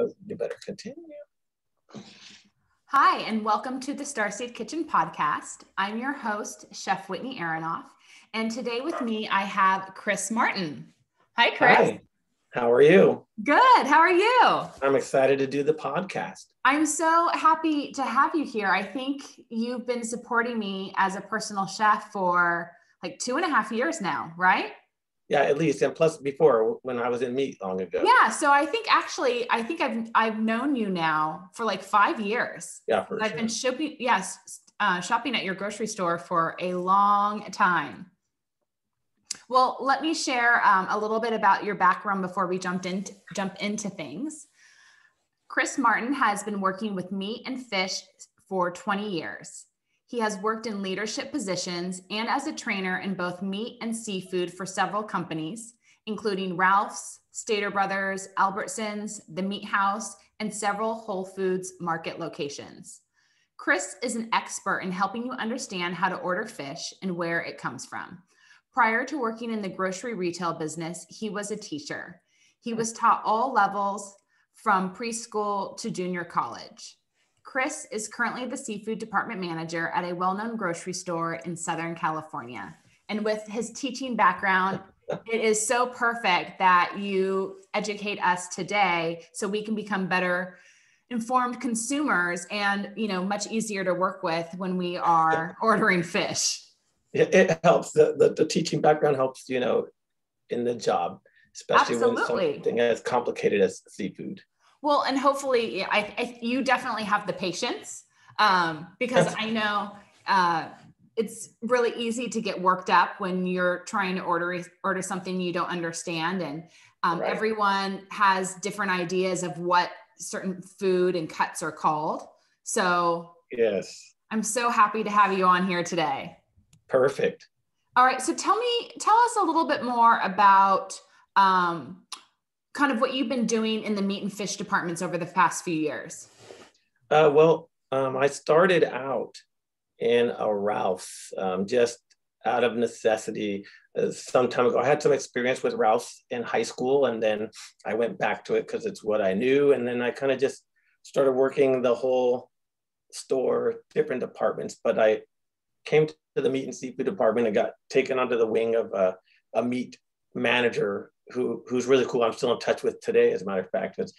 Oh, you better continue. Hi, and welcome to the Starseed Kitchen podcast. I'm your host, Chef Whitney Aronoff. And today with me, I have Chris Martin. Hi, Chris. Hi. How are you? Good. How are you? I'm excited to do the podcast. I'm so happy to have you here. I think you've been supporting me as a personal chef for like two and a half years now, right? Yeah, at least. And plus before when I was in meat long ago. Yeah. So I think actually I think I've I've known you now for like five years. Yeah, for I've sure. been shopping, yes, uh, shopping at your grocery store for a long time. Well, let me share um, a little bit about your background before we jumped in, jump into things. Chris Martin has been working with meat and fish for 20 years. He has worked in leadership positions and as a trainer in both meat and seafood for several companies, including Ralph's, Stater Brothers, Albertsons, The Meat House, and several Whole Foods market locations. Chris is an expert in helping you understand how to order fish and where it comes from. Prior to working in the grocery retail business, he was a teacher. He was taught all levels from preschool to junior college. Chris is currently the seafood department manager at a well known grocery store in Southern California. And with his teaching background, it is so perfect that you educate us today so we can become better informed consumers and you know much easier to work with when we are ordering fish it, it helps the, the, the teaching background helps you know in the job especially Absolutely. when something as complicated as seafood well and hopefully I, I you definitely have the patience um, because i know uh, it's really easy to get worked up when you're trying to order order something you don't understand and um, right. everyone has different ideas of what certain food and cuts are called so yes i'm so happy to have you on here today Perfect. All right. So tell me, tell us a little bit more about um, kind of what you've been doing in the meat and fish departments over the past few years. Uh, well, um, I started out in a Ralph's um, just out of necessity. Uh, some time ago, I had some experience with Ralph's in high school, and then I went back to it because it's what I knew. And then I kind of just started working the whole store, different departments. But I came to the meat and seafood department and got taken under the wing of a, a meat manager who who's really cool. I'm still in touch with today, as a matter of fact. It's,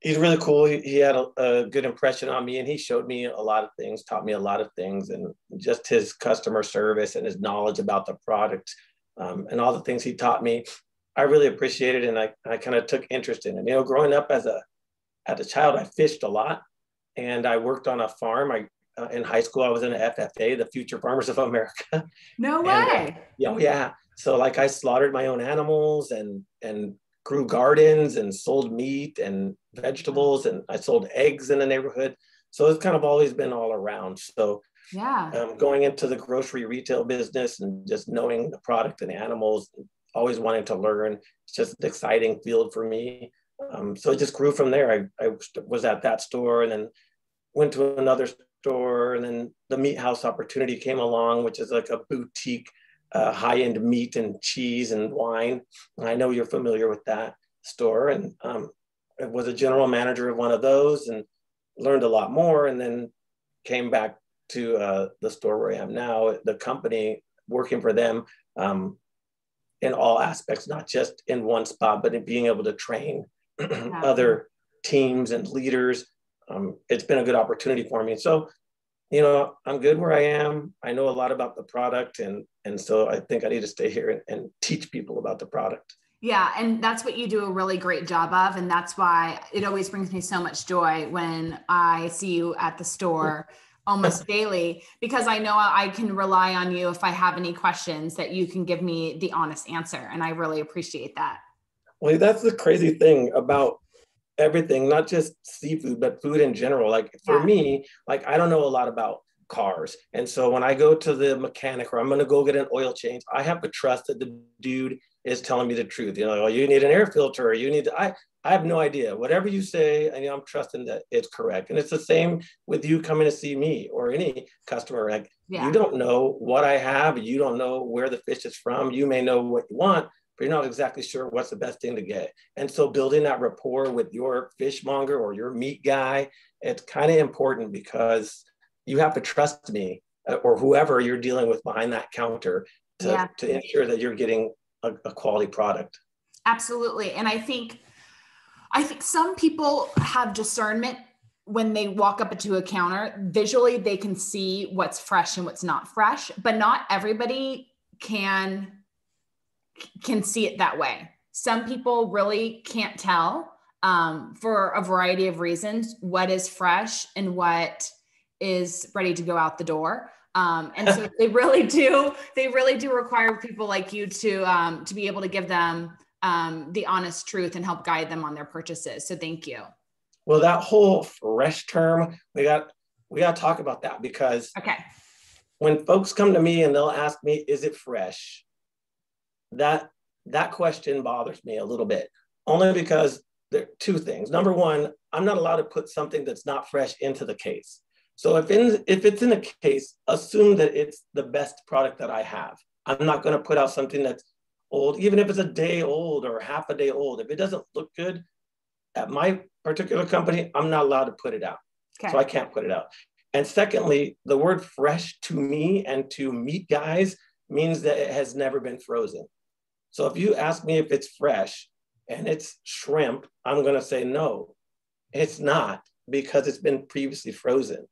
he's really cool. He, he had a, a, good impression on me, and he showed me a lot of things, taught me a lot of things, and just his customer service and his knowledge about the product um, and all the things he taught me. I really appreciated, and I, I kind of took interest in it. You know, growing up as a as a child, I fished a lot, and I worked on a farm. I uh, in high school, I was in the FFA, the Future Farmers of America. No way. And, uh, yeah, yeah. So like I slaughtered my own animals and and grew gardens and sold meat and vegetables and I sold eggs in the neighborhood. So it's kind of always been all around. So yeah, um, going into the grocery retail business and just knowing the product and the animals, always wanting to learn. It's just an exciting field for me. Um, so it just grew from there. I, I was at that store and then went to another store and then the meat house opportunity came along which is like a boutique uh, high-end meat and cheese and wine and i know you're familiar with that store and um, I was a general manager of one of those and learned a lot more and then came back to uh, the store where i am now the company working for them um, in all aspects not just in one spot but in being able to train other teams and leaders um, it's been a good opportunity for me. So, you know, I'm good where I am. I know a lot about the product, and and so I think I need to stay here and, and teach people about the product. Yeah, and that's what you do a really great job of, and that's why it always brings me so much joy when I see you at the store almost daily because I know I can rely on you if I have any questions that you can give me the honest answer, and I really appreciate that. Well, that's the crazy thing about everything, not just seafood, but food in general. Like for yeah. me, like I don't know a lot about cars. And so when I go to the mechanic or I'm going to go get an oil change, I have to trust that the dude is telling me the truth. You know, oh, you need an air filter, or you need to, I, I have no idea. Whatever you say, I, you know, I'm trusting that it's correct. And it's the same with you coming to see me or any customer. Like yeah. you don't know what I have, you don't know where the fish is from. You may know what you want, but you're not exactly sure what's the best thing to get. And so building that rapport with your fishmonger or your meat guy, it's kind of important because you have to trust me uh, or whoever you're dealing with behind that counter to, yeah. to ensure that you're getting a, a quality product. Absolutely. And I think I think some people have discernment when they walk up to a counter. Visually, they can see what's fresh and what's not fresh, but not everybody can can see it that way. Some people really can't tell um, for a variety of reasons what is fresh and what is ready to go out the door. Um, and so they really do they really do require people like you to um, to be able to give them um, the honest truth and help guide them on their purchases. So thank you. Well, that whole fresh term, we got we got to talk about that because okay, when folks come to me and they'll ask me, "Is it fresh?" That that question bothers me a little bit, only because there are two things. Number one, I'm not allowed to put something that's not fresh into the case. So if in if it's in a case, assume that it's the best product that I have. I'm not going to put out something that's old, even if it's a day old or half a day old. If it doesn't look good at my particular company, I'm not allowed to put it out. Okay. So I can't put it out. And secondly, the word fresh to me and to meat guys means that it has never been frozen. So if you ask me if it's fresh and it's shrimp, I'm going to say no, it's not because it's been previously frozen.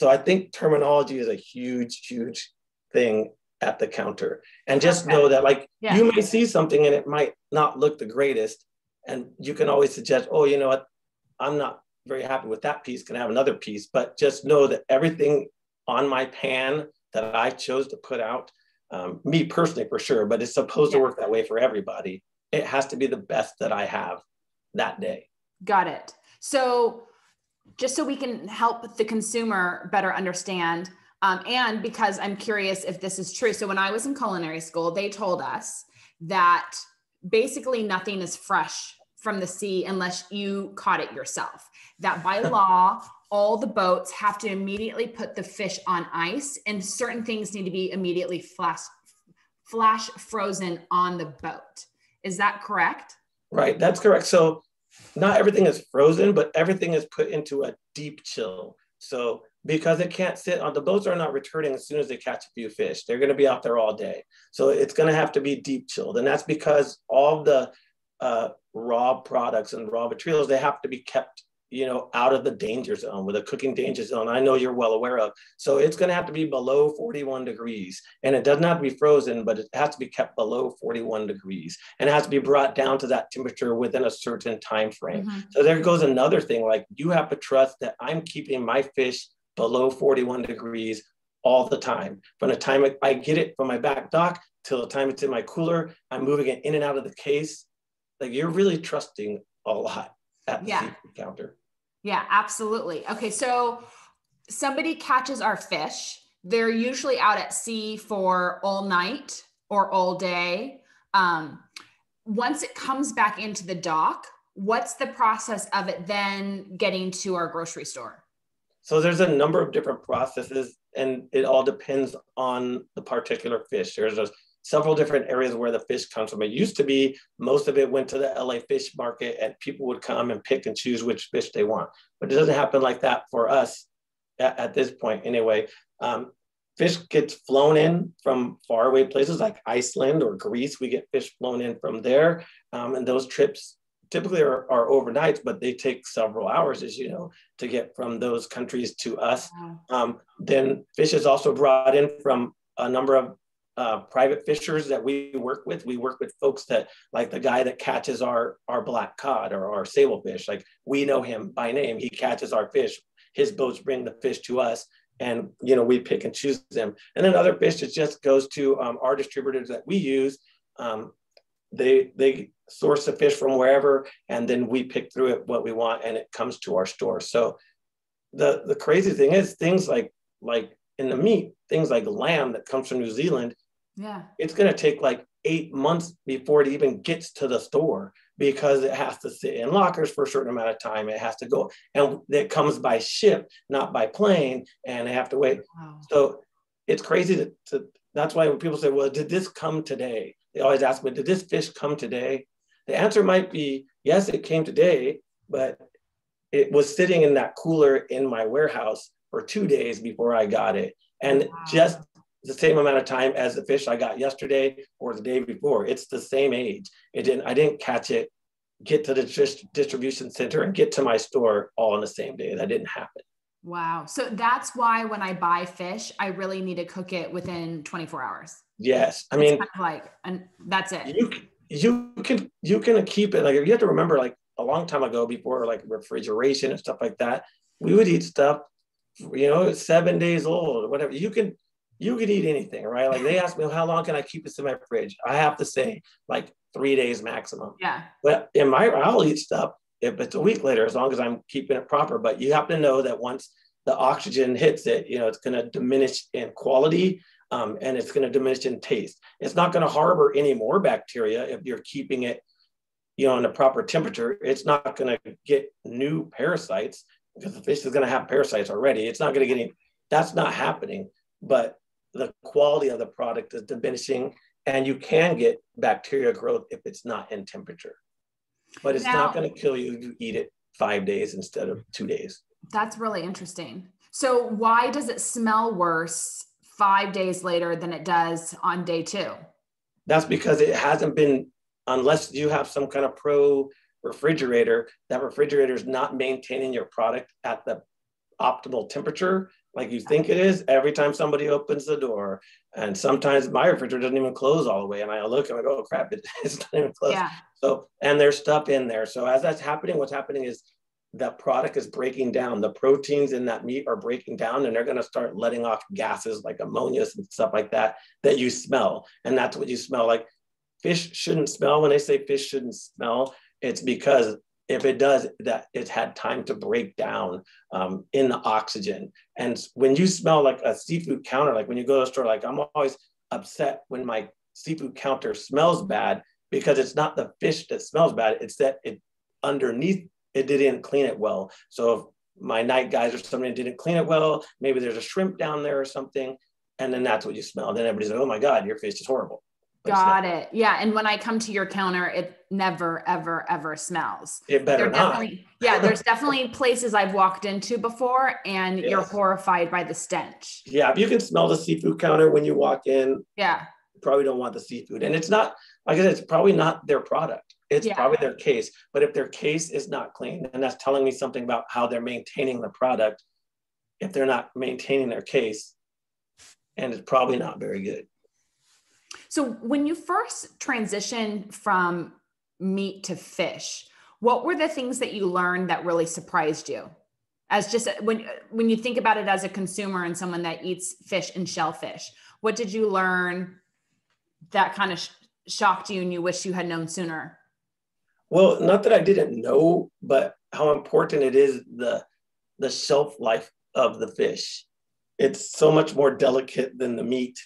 So I think terminology is a huge, huge thing at the counter. And just okay. know that like yeah. you may see something and it might not look the greatest. And you can always suggest oh you know what? I'm not very happy with that piece. Can I have another piece? But just know that everything on my pan that i chose to put out um, me personally for sure but it's supposed yeah. to work that way for everybody. It has to be the best that i have that day. Got it. So just so we can help the consumer better understand um, and because I'm curious if this is true. So when I was in culinary school, they told us that basically nothing is fresh from the sea unless you caught it yourself. That by law, all the boats have to immediately put the fish on ice, and certain things need to be immediately flash flash frozen on the boat. Is that correct? Right, that's correct. So not everything is frozen, but everything is put into a deep chill. So because it can't sit on the boats are not returning as soon as they catch a few fish. They're going to be out there all day. So it's going to have to be deep chilled. And that's because all the uh, raw products and raw materials, they have to be kept, you know, out of the danger zone with a cooking danger zone. I know you're well aware of. So it's going to have to be below 41 degrees and it doesn't have to be frozen, but it has to be kept below 41 degrees and it has to be brought down to that temperature within a certain time frame. Mm-hmm. So there goes another thing, like you have to trust that I'm keeping my fish below 41 degrees all the time. From the time I get it from my back dock till the time it's in my cooler, I'm moving it in and out of the case. Like you're really trusting a lot at the yeah. counter. Yeah, absolutely. Okay, so somebody catches our fish. They're usually out at sea for all night or all day. Um, once it comes back into the dock, what's the process of it then getting to our grocery store? So there's a number of different processes and it all depends on the particular fish. There's a, several different areas where the fish comes from. It used to be most of it went to the LA fish market and people would come and pick and choose which fish they want. But it doesn't happen like that for us at, at this point anyway. Um, fish gets flown in from faraway places like Iceland or Greece. We get fish flown in from there. Um, and those trips typically are, are overnights, but they take several hours, as you know, to get from those countries to us. Um, then fish is also brought in from a number of uh, private fishers that we work with. We work with folks that, like the guy that catches our our black cod or our sable fish. Like we know him by name. He catches our fish. His boats bring the fish to us, and you know we pick and choose them. And then other fish it just goes to um, our distributors that we use. Um, they they source the fish from wherever, and then we pick through it what we want, and it comes to our store. So the the crazy thing is things like like in the meat, things like lamb that comes from New Zealand, yeah, it's going to take like eight months before it even gets to the store because it has to sit in lockers for a certain amount of time. It has to go, and it comes by ship, not by plane, and they have to wait. Wow. So it's crazy to, to. That's why when people say, "Well, did this come today?" they always ask me, did this fish come today? The answer might be, yes, it came today, but it was sitting in that cooler in my warehouse for two days before I got it. And wow. just the same amount of time as the fish I got yesterday or the day before. It's the same age. It didn't, I didn't catch it, get to the distribution center and get to my store all in the same day. That didn't happen. Wow. So that's why when I buy fish, I really need to cook it within 24 hours. Yes. I mean, kind of like, and that's it. You, you can, you can keep it like, you have to remember like a long time ago before like refrigeration and stuff like that, we would eat stuff, you know, seven days old or whatever. You can, you could eat anything, right? Like they ask me, well, how long can I keep this in my fridge? I have to say like three days maximum. Yeah. But in my, I'll eat stuff if it's a week later, as long as I'm keeping it proper. But you have to know that once the oxygen hits it, you know, it's going to diminish in quality um, and it's going to diminish in taste. It's not going to harbor any more bacteria if you're keeping it, you know, in a proper temperature. It's not going to get new parasites because the fish is going to have parasites already. It's not going to get any, that's not happening. But the quality of the product is diminishing and you can get bacteria growth if it's not in temperature. But it's now, not going to kill you if you eat it five days instead of two days. That's really interesting. So why does it smell worse five days later than it does on day two? That's because it hasn't been unless you have some kind of pro refrigerator that refrigerator is not maintaining your product at the optimal temperature like you think it is every time somebody opens the door. And sometimes my refrigerator doesn't even close all the way. And I look and I go, oh crap, it, it's not even closed. Yeah. So, and there's stuff in there. So as that's happening, what's happening is that product is breaking down. The proteins in that meat are breaking down and they're going to start letting off gases like ammonia and stuff like that, that you smell. And that's what you smell like. Fish shouldn't smell. When they say fish shouldn't smell, it's because if it does, that it had time to break down um, in the oxygen. And when you smell like a seafood counter, like when you go to a store, like I'm always upset when my seafood counter smells bad because it's not the fish that smells bad, it's that it underneath it didn't clean it well. So if my night guys or somebody didn't clean it well, maybe there's a shrimp down there or something, and then that's what you smell. Then everybody's like, "Oh my God, your fish is horrible." Got it. Yeah. And when I come to your counter, it never, ever, ever smells. It better not. yeah. There's definitely places I've walked into before and yes. you're horrified by the stench. Yeah. If you can smell the seafood counter when you walk in, yeah. probably don't want the seafood. And it's not, like I said, it's probably not their product. It's yeah. probably their case. But if their case is not clean, and that's telling me something about how they're maintaining the product, if they're not maintaining their case, and it's probably not very good. So when you first transitioned from meat to fish, what were the things that you learned that really surprised you? As just uh, when uh, when you think about it as a consumer and someone that eats fish and shellfish, what did you learn that kind of sh- shocked you and you wish you had known sooner? Well, not that I didn't know, but how important it is the the shelf life of the fish. It's so much more delicate than the meat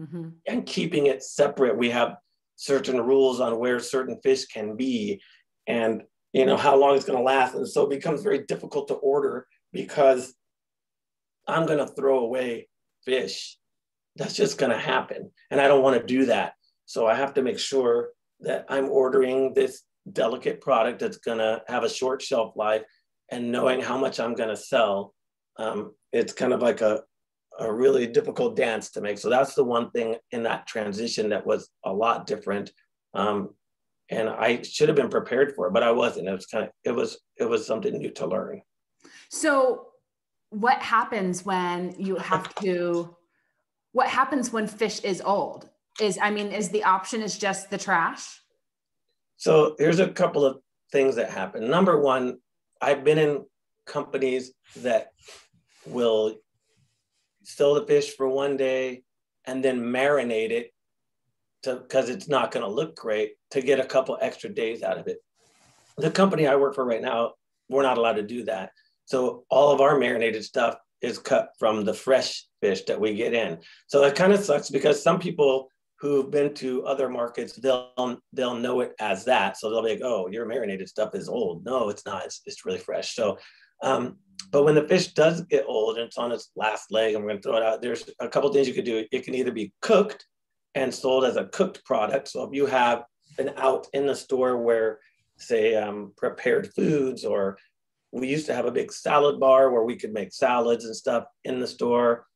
mm-hmm. and keeping it separate. We have certain rules on where certain fish can be and you know how long it's going to last and so it becomes very difficult to order because i'm going to throw away fish that's just going to happen and i don't want to do that so i have to make sure that i'm ordering this delicate product that's going to have a short shelf life and knowing how much i'm going to sell um, it's kind of like a, a really difficult dance to make. So that's the one thing in that transition that was a lot different. Um, and I should have been prepared for it, but I wasn't. It was kind of it was it was something new to learn. So what happens when you have to what happens when fish is old? Is I mean, is the option is just the trash? So here's a couple of things that happen. Number one, I've been in companies that will still the fish for one day and then marinate it because it's not going to look great to get a couple extra days out of it. The company I work for right now, we're not allowed to do that. So all of our marinated stuff is cut from the fresh fish that we get in. So it kind of sucks because some people who've been to other markets, they'll they'll know it as that. So they'll be like, "Oh, your marinated stuff is old." No, it's not. It's, it's really fresh. So um, but when the fish does get old and it's on its last leg, and we're going to throw it out, there's a couple things you could do. It can either be cooked, and sold as a cooked product. So if you have an out in the store where, say, um, prepared foods, or we used to have a big salad bar where we could make salads and stuff in the store,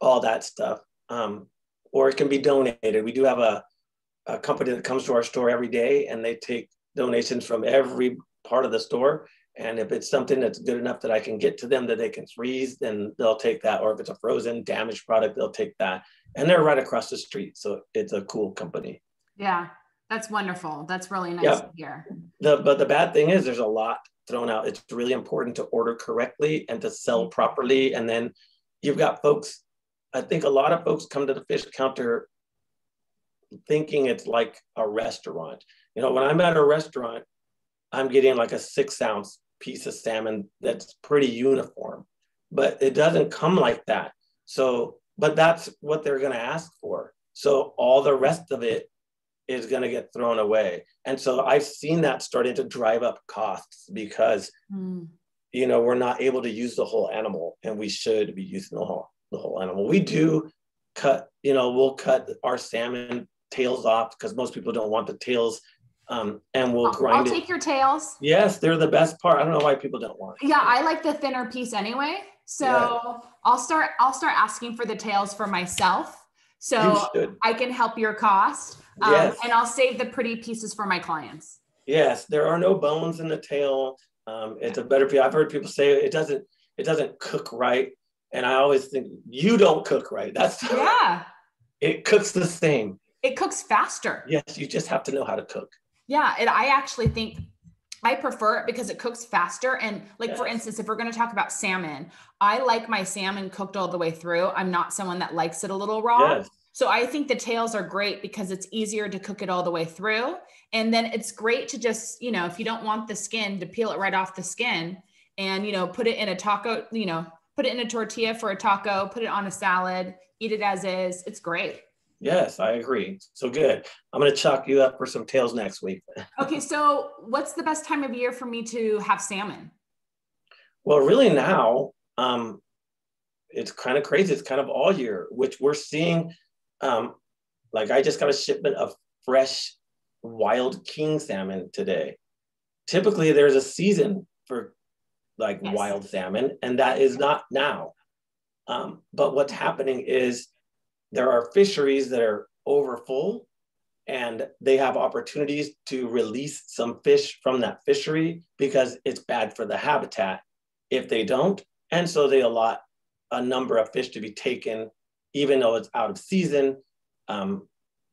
all that stuff. Um, or it can be donated. We do have a, a company that comes to our store every day and they take donations from every part of the store. And if it's something that's good enough that I can get to them that they can freeze, then they'll take that. Or if it's a frozen damaged product, they'll take that. And they're right across the street. So it's a cool company. Yeah, that's wonderful. That's really nice to hear. The, but the bad thing is there's a lot thrown out. It's really important to order correctly and to sell mm-hmm. properly. And then you've got folks, I think a lot of folks come to the fish counter thinking it's like a restaurant. You know, when I'm at a restaurant, I'm getting like a six ounce piece of salmon that's pretty uniform, but it doesn't come like that. So, but that's what they're going to ask for. So all the rest of it is going to get thrown away. And so I've seen that starting to drive up costs because, mm. you know, we're not able to use the whole animal and we should be using the whole, the whole animal. We do cut, you know, we'll cut our salmon tails off because most people don't want the tails um, and we'll grind I'll take your tails. Yes, they're the best part. I don't know why people don't want it. Yeah, I like the thinner piece anyway. So yeah. I'll start I'll start asking for the tails for myself. So I can help your cost. Um, yes. and I'll save the pretty pieces for my clients. Yes, there are no bones in the tail. Um, it's a better piece. I've heard people say it doesn't it doesn't cook right. And I always think you don't cook right. That's yeah. It cooks the same. It cooks faster. Yes, you just have to know how to cook. Yeah, and I actually think I prefer it because it cooks faster. And like yes. for instance, if we're going to talk about salmon, I like my salmon cooked all the way through. I'm not someone that likes it a little raw. Yes. So I think the tails are great because it's easier to cook it all the way through. And then it's great to just, you know, if you don't want the skin to peel it right off the skin and, you know, put it in a taco, you know, put it in a tortilla for a taco, put it on a salad, eat it as is. It's great. Yes, I agree. So good. I'm going to chalk you up for some tails next week. okay, so what's the best time of year for me to have salmon? Well, really now, um, it's kind of crazy. It's kind of all year, which we're seeing. Um, like I just got a shipment of fresh wild king salmon today. Typically, there's a season for like yes. wild salmon, and that is not now. Um, but what's happening is there are fisheries that are overfull and they have opportunities to release some fish from that fishery because it's bad for the habitat if they don't. And so they allot a number of fish to be taken, even though it's out of season, um,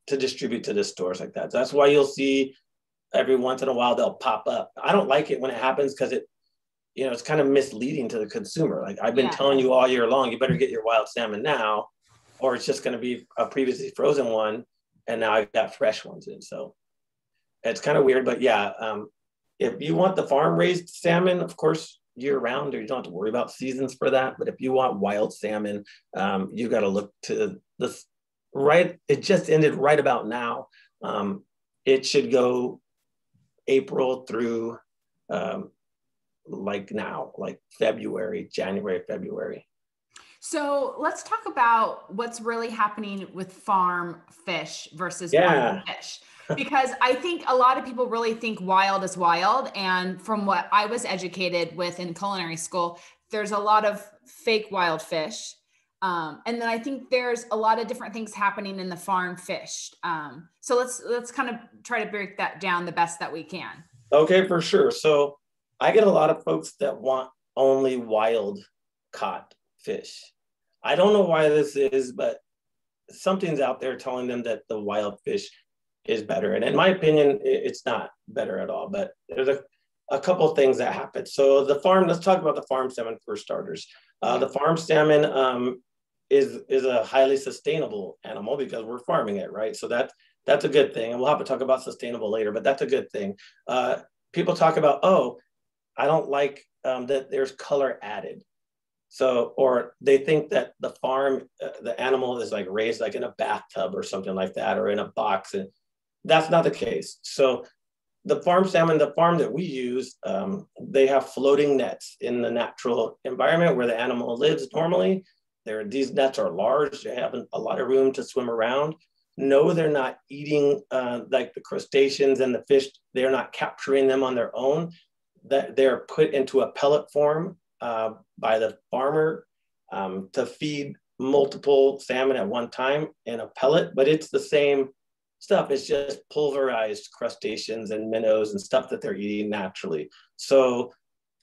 to distribute to the stores like that. So that's why you'll see every once in a while they'll pop up. I don't like it when it happens because it, you know, it's kind of misleading to the consumer. Like I've been yeah. telling you all year long, you better get your wild salmon now or it's just going to be a previously frozen one and now I've got fresh ones in. So it's kind of weird, but yeah, um, if you want the farm raised salmon, of course, year round, or you don't have to worry about seasons for that. But if you want wild salmon, um, you got to look to this right. It just ended right about now. Um, it should go April through um, like now, like February, January, February. So let's talk about what's really happening with farm fish versus yeah. wild fish. because I think a lot of people really think wild is wild. And from what I was educated with in culinary school, there's a lot of fake wild fish. Um, and then I think there's a lot of different things happening in the farm fish. Um, so let's let's kind of try to break that down the best that we can. Okay, for sure. So I get a lot of folks that want only wild caught fish. I don't know why this is, but something's out there telling them that the wild fish is better. And in my opinion, it's not better at all. But there's a, a couple things that happen. So the farm, let's talk about the farm salmon for starters. Uh, the farm salmon um, is is a highly sustainable animal because we're farming it, right? So that that's a good thing. And we'll have to talk about sustainable later, but that's a good thing. Uh, people talk about, oh, I don't like um, that there's color added. So, or they think that the farm, uh, the animal is like raised like in a bathtub or something like that, or in a box. And that's not the case. So, the farm salmon, the farm that we use, um, they have floating nets in the natural environment where the animal lives normally. There, these nets are large, they have a lot of room to swim around. No, they're not eating uh, like the crustaceans and the fish, they're not capturing them on their own, that they're put into a pellet form uh, by the farmer um, to feed multiple salmon at one time in a pellet, but it's the same stuff. It's just pulverized crustaceans and minnows and stuff that they're eating naturally. So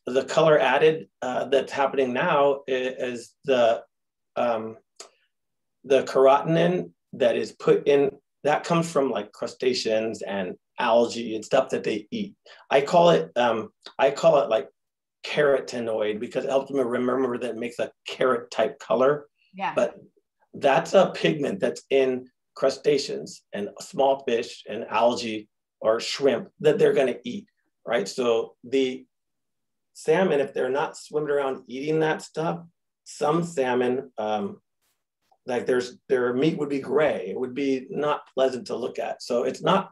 the color added uh, that's happening now is the um, the carotenoid that is put in that comes from like crustaceans and algae and stuff that they eat. I call it um, I call it like carotenoid because me remember that makes a carrot type color. Yeah. But that's a pigment that's in crustaceans and small fish and algae or shrimp that they're going to eat, right? So the salmon, if they're not swimming around eating that stuff, some salmon, um, like there's their meat would be gray. It would be not pleasant to look at. So it's not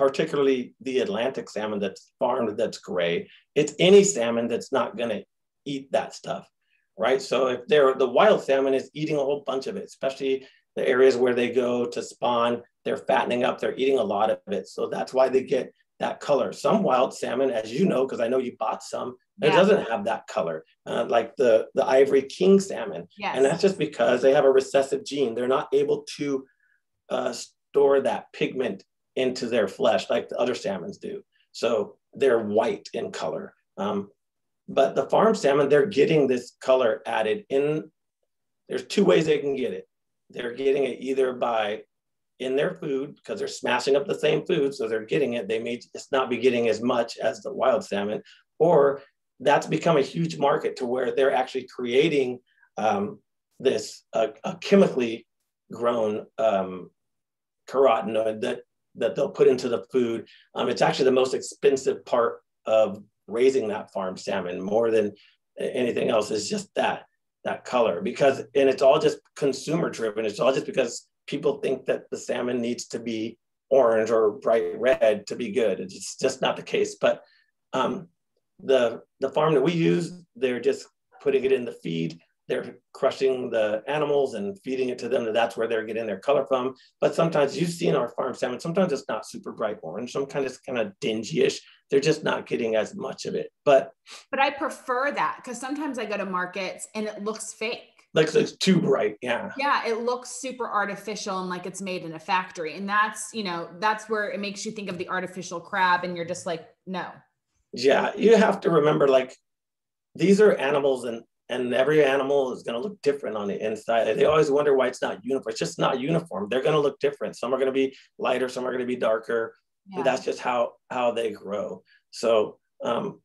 particularly the Atlantic salmon that's farmed that's gray. It's any salmon that's not going to eat that stuff, right? So if they're the wild salmon is eating a whole bunch of it, especially the areas where they go to spawn, they're fattening up, they're eating a lot of it. So that's why they get that color. Some wild salmon, as you know, because I know you bought some, it doesn't have that color, uh, like the, the ivory king salmon. Yes. And that's just because they have a recessive gene. They're not able to uh, store that pigment into their flesh like the other salmons do. So they're white in color. Um, but the farm salmon, they're getting this color added in. There's two ways they can get it. They're getting it either by in their food because they're smashing up the same food, so they're getting it. They may just not be getting as much as the wild salmon, or that's become a huge market to where they're actually creating um, this uh, a chemically grown um, carotenoid that that they'll put into the food. Um, it's actually the most expensive part of raising that farm salmon more than anything else is just that that color. Because and it's all just consumer driven. It's all just because people think that the salmon needs to be orange or bright red to be good. It's just not the case. But um, the the farm that we use they're just putting it in the feed they're crushing the animals and feeding it to them. That's where they're getting their color from. But sometimes you've seen our farm salmon, sometimes it's not super bright orange, sometimes it's kind of dingy-ish. They're just not getting as much of it. But but I prefer that because sometimes I go to markets and it looks fake. Like it's too bright, yeah. Yeah, it looks super artificial and like it's made in a factory. And that's, you know, that's where it makes you think of the artificial crab and you're just like, no. Yeah, you have to remember like these are animals and and every animal is going to look different on the inside. They always wonder why it's not uniform. It's just not uniform. They're going to look different. Some are going to be lighter, some are going to be darker. Yeah. That's just how how they grow. So um,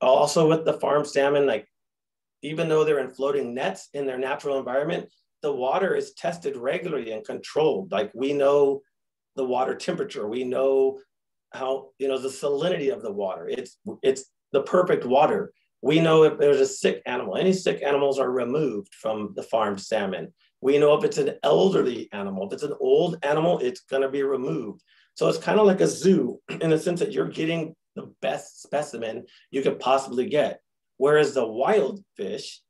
also with the farm salmon, like even though they're in floating nets in their natural environment, the water is tested regularly and controlled. Like we know the water temperature, we know how you know the salinity of the water. It's it's the perfect water we know if there's a sick animal, any sick animals are removed from the farmed salmon. We know if it's an elderly animal, if it's an old animal, it's going to be removed. So it's kind of like a zoo in the sense that you're getting the best specimen you could possibly get. Whereas the wild fish,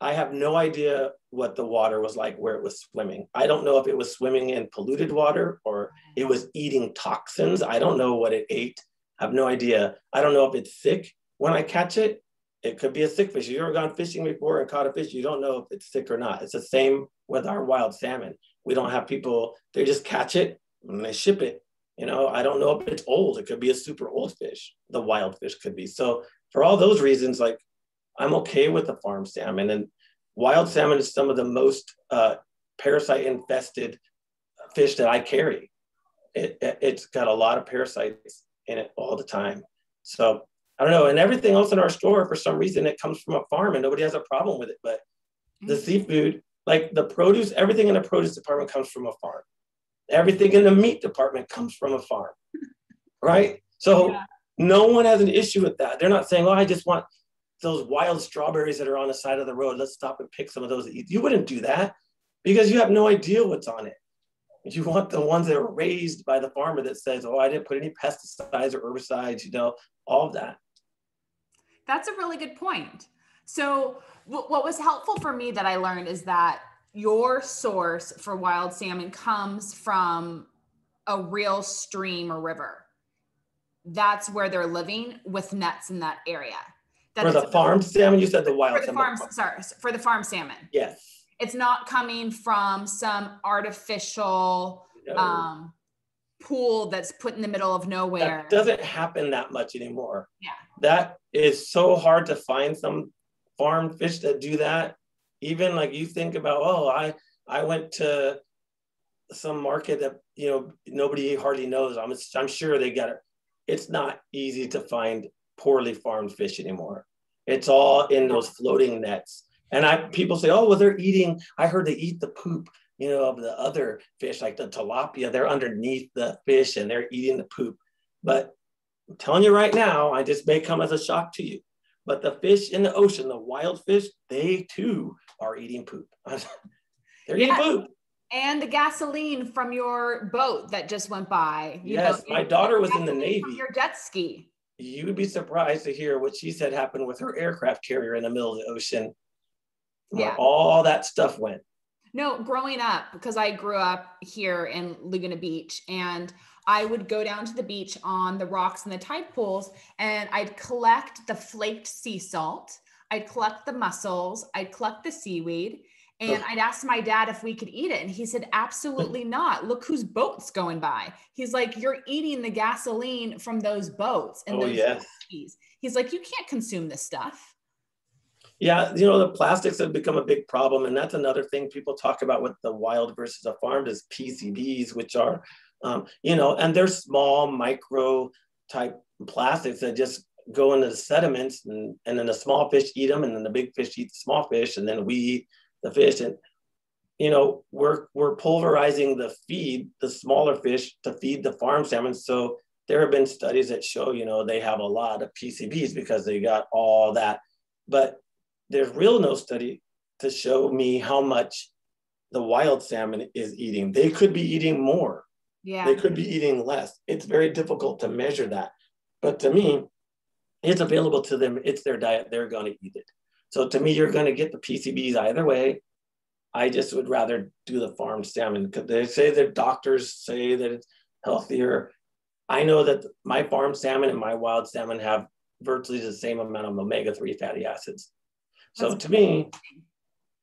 I have no idea what the water was like where it was swimming. I don't know if it was swimming in polluted water or it was eating toxins. I don't know what it ate. I have no idea. I don't know if it's sick when I catch it it could be a sick fish. If you've ever gone fishing before and caught a fish, you don't know if it's sick or not. It's the same with our wild salmon. We don't have people, they just catch it and they ship it. You know, I don't know if it's old. It could be a super old fish. The wild fish could be. So for all those reasons, like I'm okay with the farm salmon. And wild salmon is some of the most uh, parasite infested fish that I carry. It, it, it's got a lot of parasites in it all the time. So I don't know. And everything else in our store, for some reason, it comes from a farm and nobody has a problem with it. But the mm-hmm. seafood, like the produce, everything in the produce department comes from a farm. Everything in the meat department comes from a farm. Right. So yeah. no one has an issue with that. They're not saying, oh, I just want those wild strawberries that are on the side of the road. Let's stop and pick some of those. You wouldn't do that because you have no idea what's on it. You want the ones that are raised by the farmer that says, oh, I didn't put any pesticides or herbicides, you know, all of that. That's a really good point. So, w- what was helpful for me that I learned is that your source for wild salmon comes from a real stream or river. That's where they're living with nets in that area. That for the farm salmon, you said the wild for the farm. Sorry, for the farm salmon. Yes. It's not coming from some artificial no. um, pool that's put in the middle of nowhere. That doesn't happen that much anymore. Yeah. That is so hard to find some farm fish that do that. Even like you think about, oh, I I went to some market that you know nobody hardly knows. I'm I'm sure they get it. It's not easy to find poorly farmed fish anymore. It's all in those floating nets. And I people say, oh, well, they're eating. I heard they eat the poop, you know, of the other fish, like the tilapia. They're underneath the fish and they're eating the poop. But I'm telling you right now, I just may come as a shock to you. But the fish in the ocean, the wild fish, they too are eating poop. they're eating poop and the gasoline from your boat that just went by. yes, know, my daughter was in the Navy. Your jet ski. You would be surprised to hear what she said happened with her aircraft carrier in the middle of the ocean. Yeah. all that stuff went. No, growing up, because I grew up here in Laguna Beach and I would go down to the beach on the rocks and the tide pools and I'd collect the flaked sea salt. I'd collect the mussels. I'd collect the seaweed and I'd ask my dad if we could eat it. And he said, absolutely not. Look whose boat's going by. He's like, you're eating the gasoline from those boats. And oh, those yes. He's like, you can't consume this stuff. Yeah, you know, the plastics have become a big problem. And that's another thing people talk about with the wild versus the farmed is PCBs, which are, um, you know, and they're small micro type plastics that just go into the sediments and, and then the small fish eat them and then the big fish eat the small fish and then we eat the fish and you know we're we're pulverizing the feed the smaller fish to feed the farm salmon so there have been studies that show you know they have a lot of pcbs because they got all that but there's real no study to show me how much the wild salmon is eating. They could be eating more. Yeah. They could be eating less. It's very difficult to measure that. But to me it's available to them. It's their diet. They're going to eat it. So to me, you're going to get the PCBs either way. I just would rather do the farm salmon because they say that doctors say that it's healthier. I know that my farm salmon and my wild salmon have virtually the same amount of omega 3 fatty acids. So to me,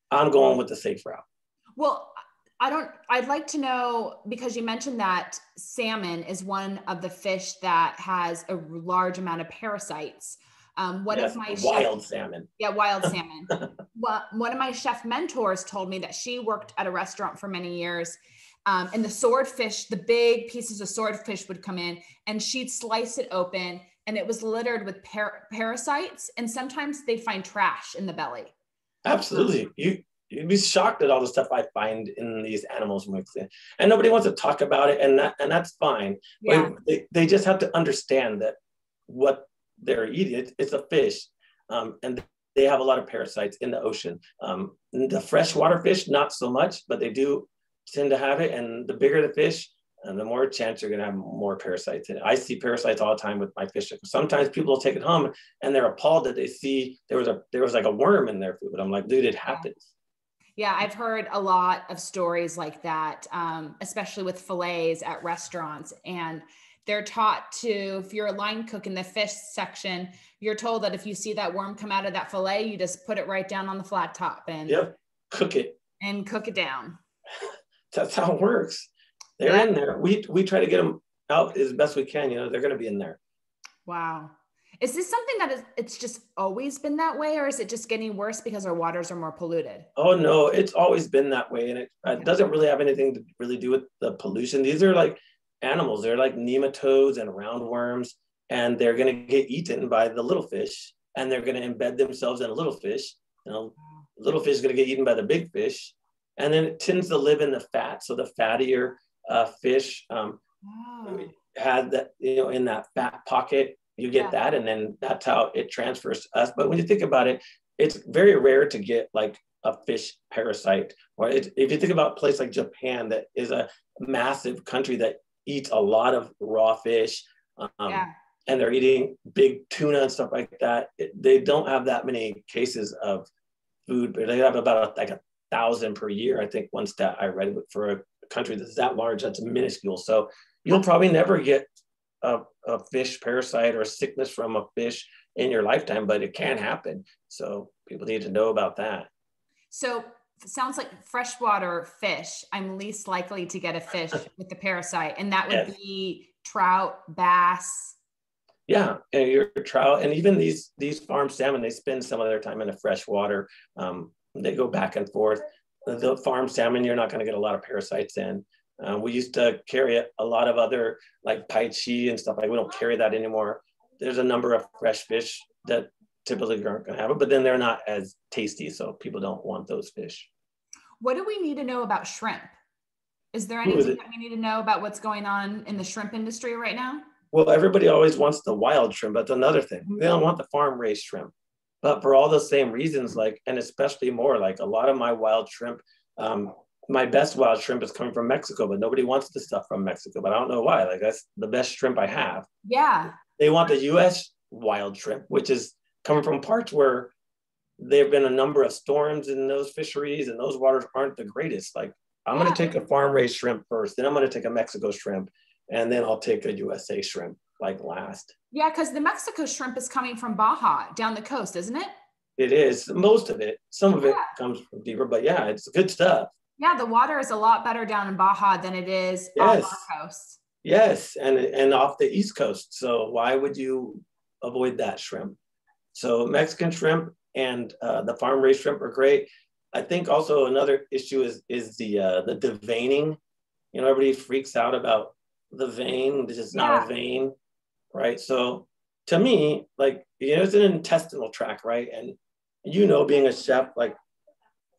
I'm going with the safe route. Well, I don't, I'd like to know because you mentioned that salmon is one of the fish that has a large amount of parasites. Um, one yes, of my wild chef, salmon. Yeah, wild salmon. well, one of my chef mentors told me that she worked at a restaurant for many years. Um, and the swordfish, the big pieces of swordfish would come in and she'd slice it open and it was littered with par- parasites. And sometimes they'd find trash in the belly. Absolutely. You, you'd be shocked at all the stuff I find in these animals mixed And nobody wants to talk about it, and that and that's fine. Yeah. But they, they just have to understand that what they're eating it, it's a fish. Um, and they have a lot of parasites in the ocean. Um, the freshwater fish, not so much, but they do tend to have it. And the bigger the fish, and the more chance you're going to have more parasites in it. I see parasites all the time with my fish. Sometimes people will take it home and they're appalled that they see there was a there was like a worm in their food. I'm like, dude, it happens. Yeah, I've heard a lot of stories like that, um, especially with fillets at restaurants. And they're taught to, if you're a line cook in the fish section, you're told that if you see that worm come out of that fillet, you just put it right down on the flat top and yep, cook it and cook it down. That's how it works. They're yeah. in there. We we try to get them out as best we can. You know, they're going to be in there. Wow. Is this something that is it's just always been that way, or is it just getting worse because our waters are more polluted? Oh no, it's always been that way, and it, it doesn't really have anything to really do with the pollution. These are like animals. They're like nematodes and roundworms, and they're going to get eaten by the little fish, and they're going to embed themselves in a little fish. You know, little fish is going to get eaten by the big fish, and then it tends to live in the fat. So the fattier uh, fish um, wow. had that, you know, in that fat pocket, you get yeah. that, and then that's how it transfers to us. But when you think about it, it's very rare to get like a fish parasite. Or it, if you think about a place like Japan, that is a massive country that eats a lot of raw fish. Um, yeah. And they're eating big tuna and stuff like that. It, they don't have that many cases of food, but they have about a, like a thousand per year. I think one stat I read for a country that's that large, that's minuscule. So you'll probably never get a, a fish parasite or a sickness from a fish in your lifetime, but it can happen. So people need to know about that. So sounds like freshwater fish. I'm least likely to get a fish with the parasite, and that would yes. be trout, bass. Yeah, and your trout, and even these these farm salmon, they spend some of their time in the fresh water. Um, they go back and forth. The farm salmon, you're not going to get a lot of parasites in. Uh, we used to carry a lot of other like pai chi and stuff like. We don't carry that anymore. There's a number of fresh fish that typically aren't going to have it, but then they're not as tasty, so people don't want those fish. What do we need to know about shrimp? Is there anything that we need to know about what's going on in the shrimp industry right now? Well, everybody always wants the wild shrimp. But that's another thing. They don't want the farm raised shrimp. But for all the same reasons, like, and especially more, like a lot of my wild shrimp, um, my best wild shrimp is coming from Mexico, but nobody wants the stuff from Mexico. But I don't know why. Like, that's the best shrimp I have. Yeah. They want the US wild shrimp, which is coming from parts where there have been a number of storms in those fisheries and those waters aren't the greatest. Like, I'm yeah. going to take a farm raised shrimp first, then I'm going to take a Mexico shrimp, and then I'll take a USA shrimp like last. Yeah, because the Mexico shrimp is coming from Baja down the coast, isn't it? It is most of it. Some of yeah. it comes from deeper, but yeah, it's good stuff. Yeah, the water is a lot better down in Baja than it is yes. off our coast. Yes, and and off the east coast. So why would you avoid that shrimp? So Mexican shrimp and uh, the farm raised shrimp are great. I think also another issue is is the uh, the deveining. You know, everybody freaks out about the vein. This is not yeah. a vein, right? So to me, like you know, it's an intestinal tract, right? And you know, being a chef, like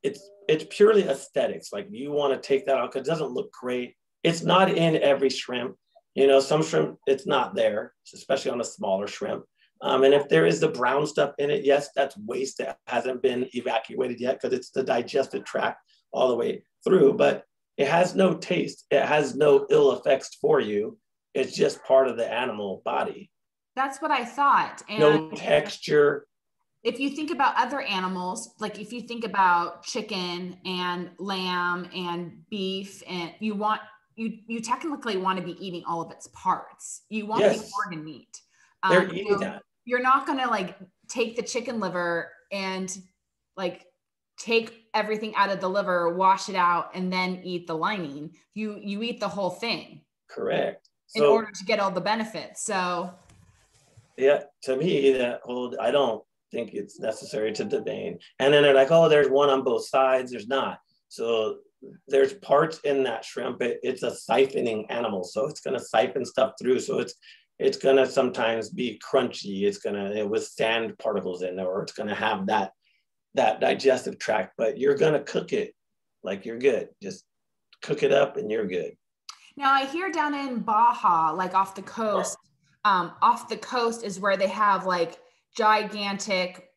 it's it's purely aesthetics. Like you want to take that out because it doesn't look great. It's not in every shrimp. You know, some shrimp it's not there, especially on a smaller shrimp. Um, and if there is the brown stuff in it, yes, that's waste that hasn't been evacuated yet because it's the digestive tract all the way through, but it has no taste. It has no ill effects for you. It's just part of the animal body. That's what I thought. And no texture. If you think about other animals, like if you think about chicken and lamb and beef, and you want you you technically want to be eating all of its parts. You want yes. the organ meat. They're um, eating you know, that you're not going to like take the chicken liver and like take everything out of the liver, wash it out, and then eat the lining. You you eat the whole thing. Correct. In order to get all the benefits. So yeah, to me, that whole I don't think it's necessary to devein. And then they're like, oh, there's one on both sides. There's not. So there's parts in that shrimp. It, it's a siphoning animal, so it's going to siphon stuff through. So it's it's going to sometimes be crunchy. It's going to with sand particles in there, or it's going to have that that digestive tract. But you're going to cook it like you're good. Just cook it up, and you're good. Now I hear down in Baja, like off the coast, um, off the coast is where they have like gigantic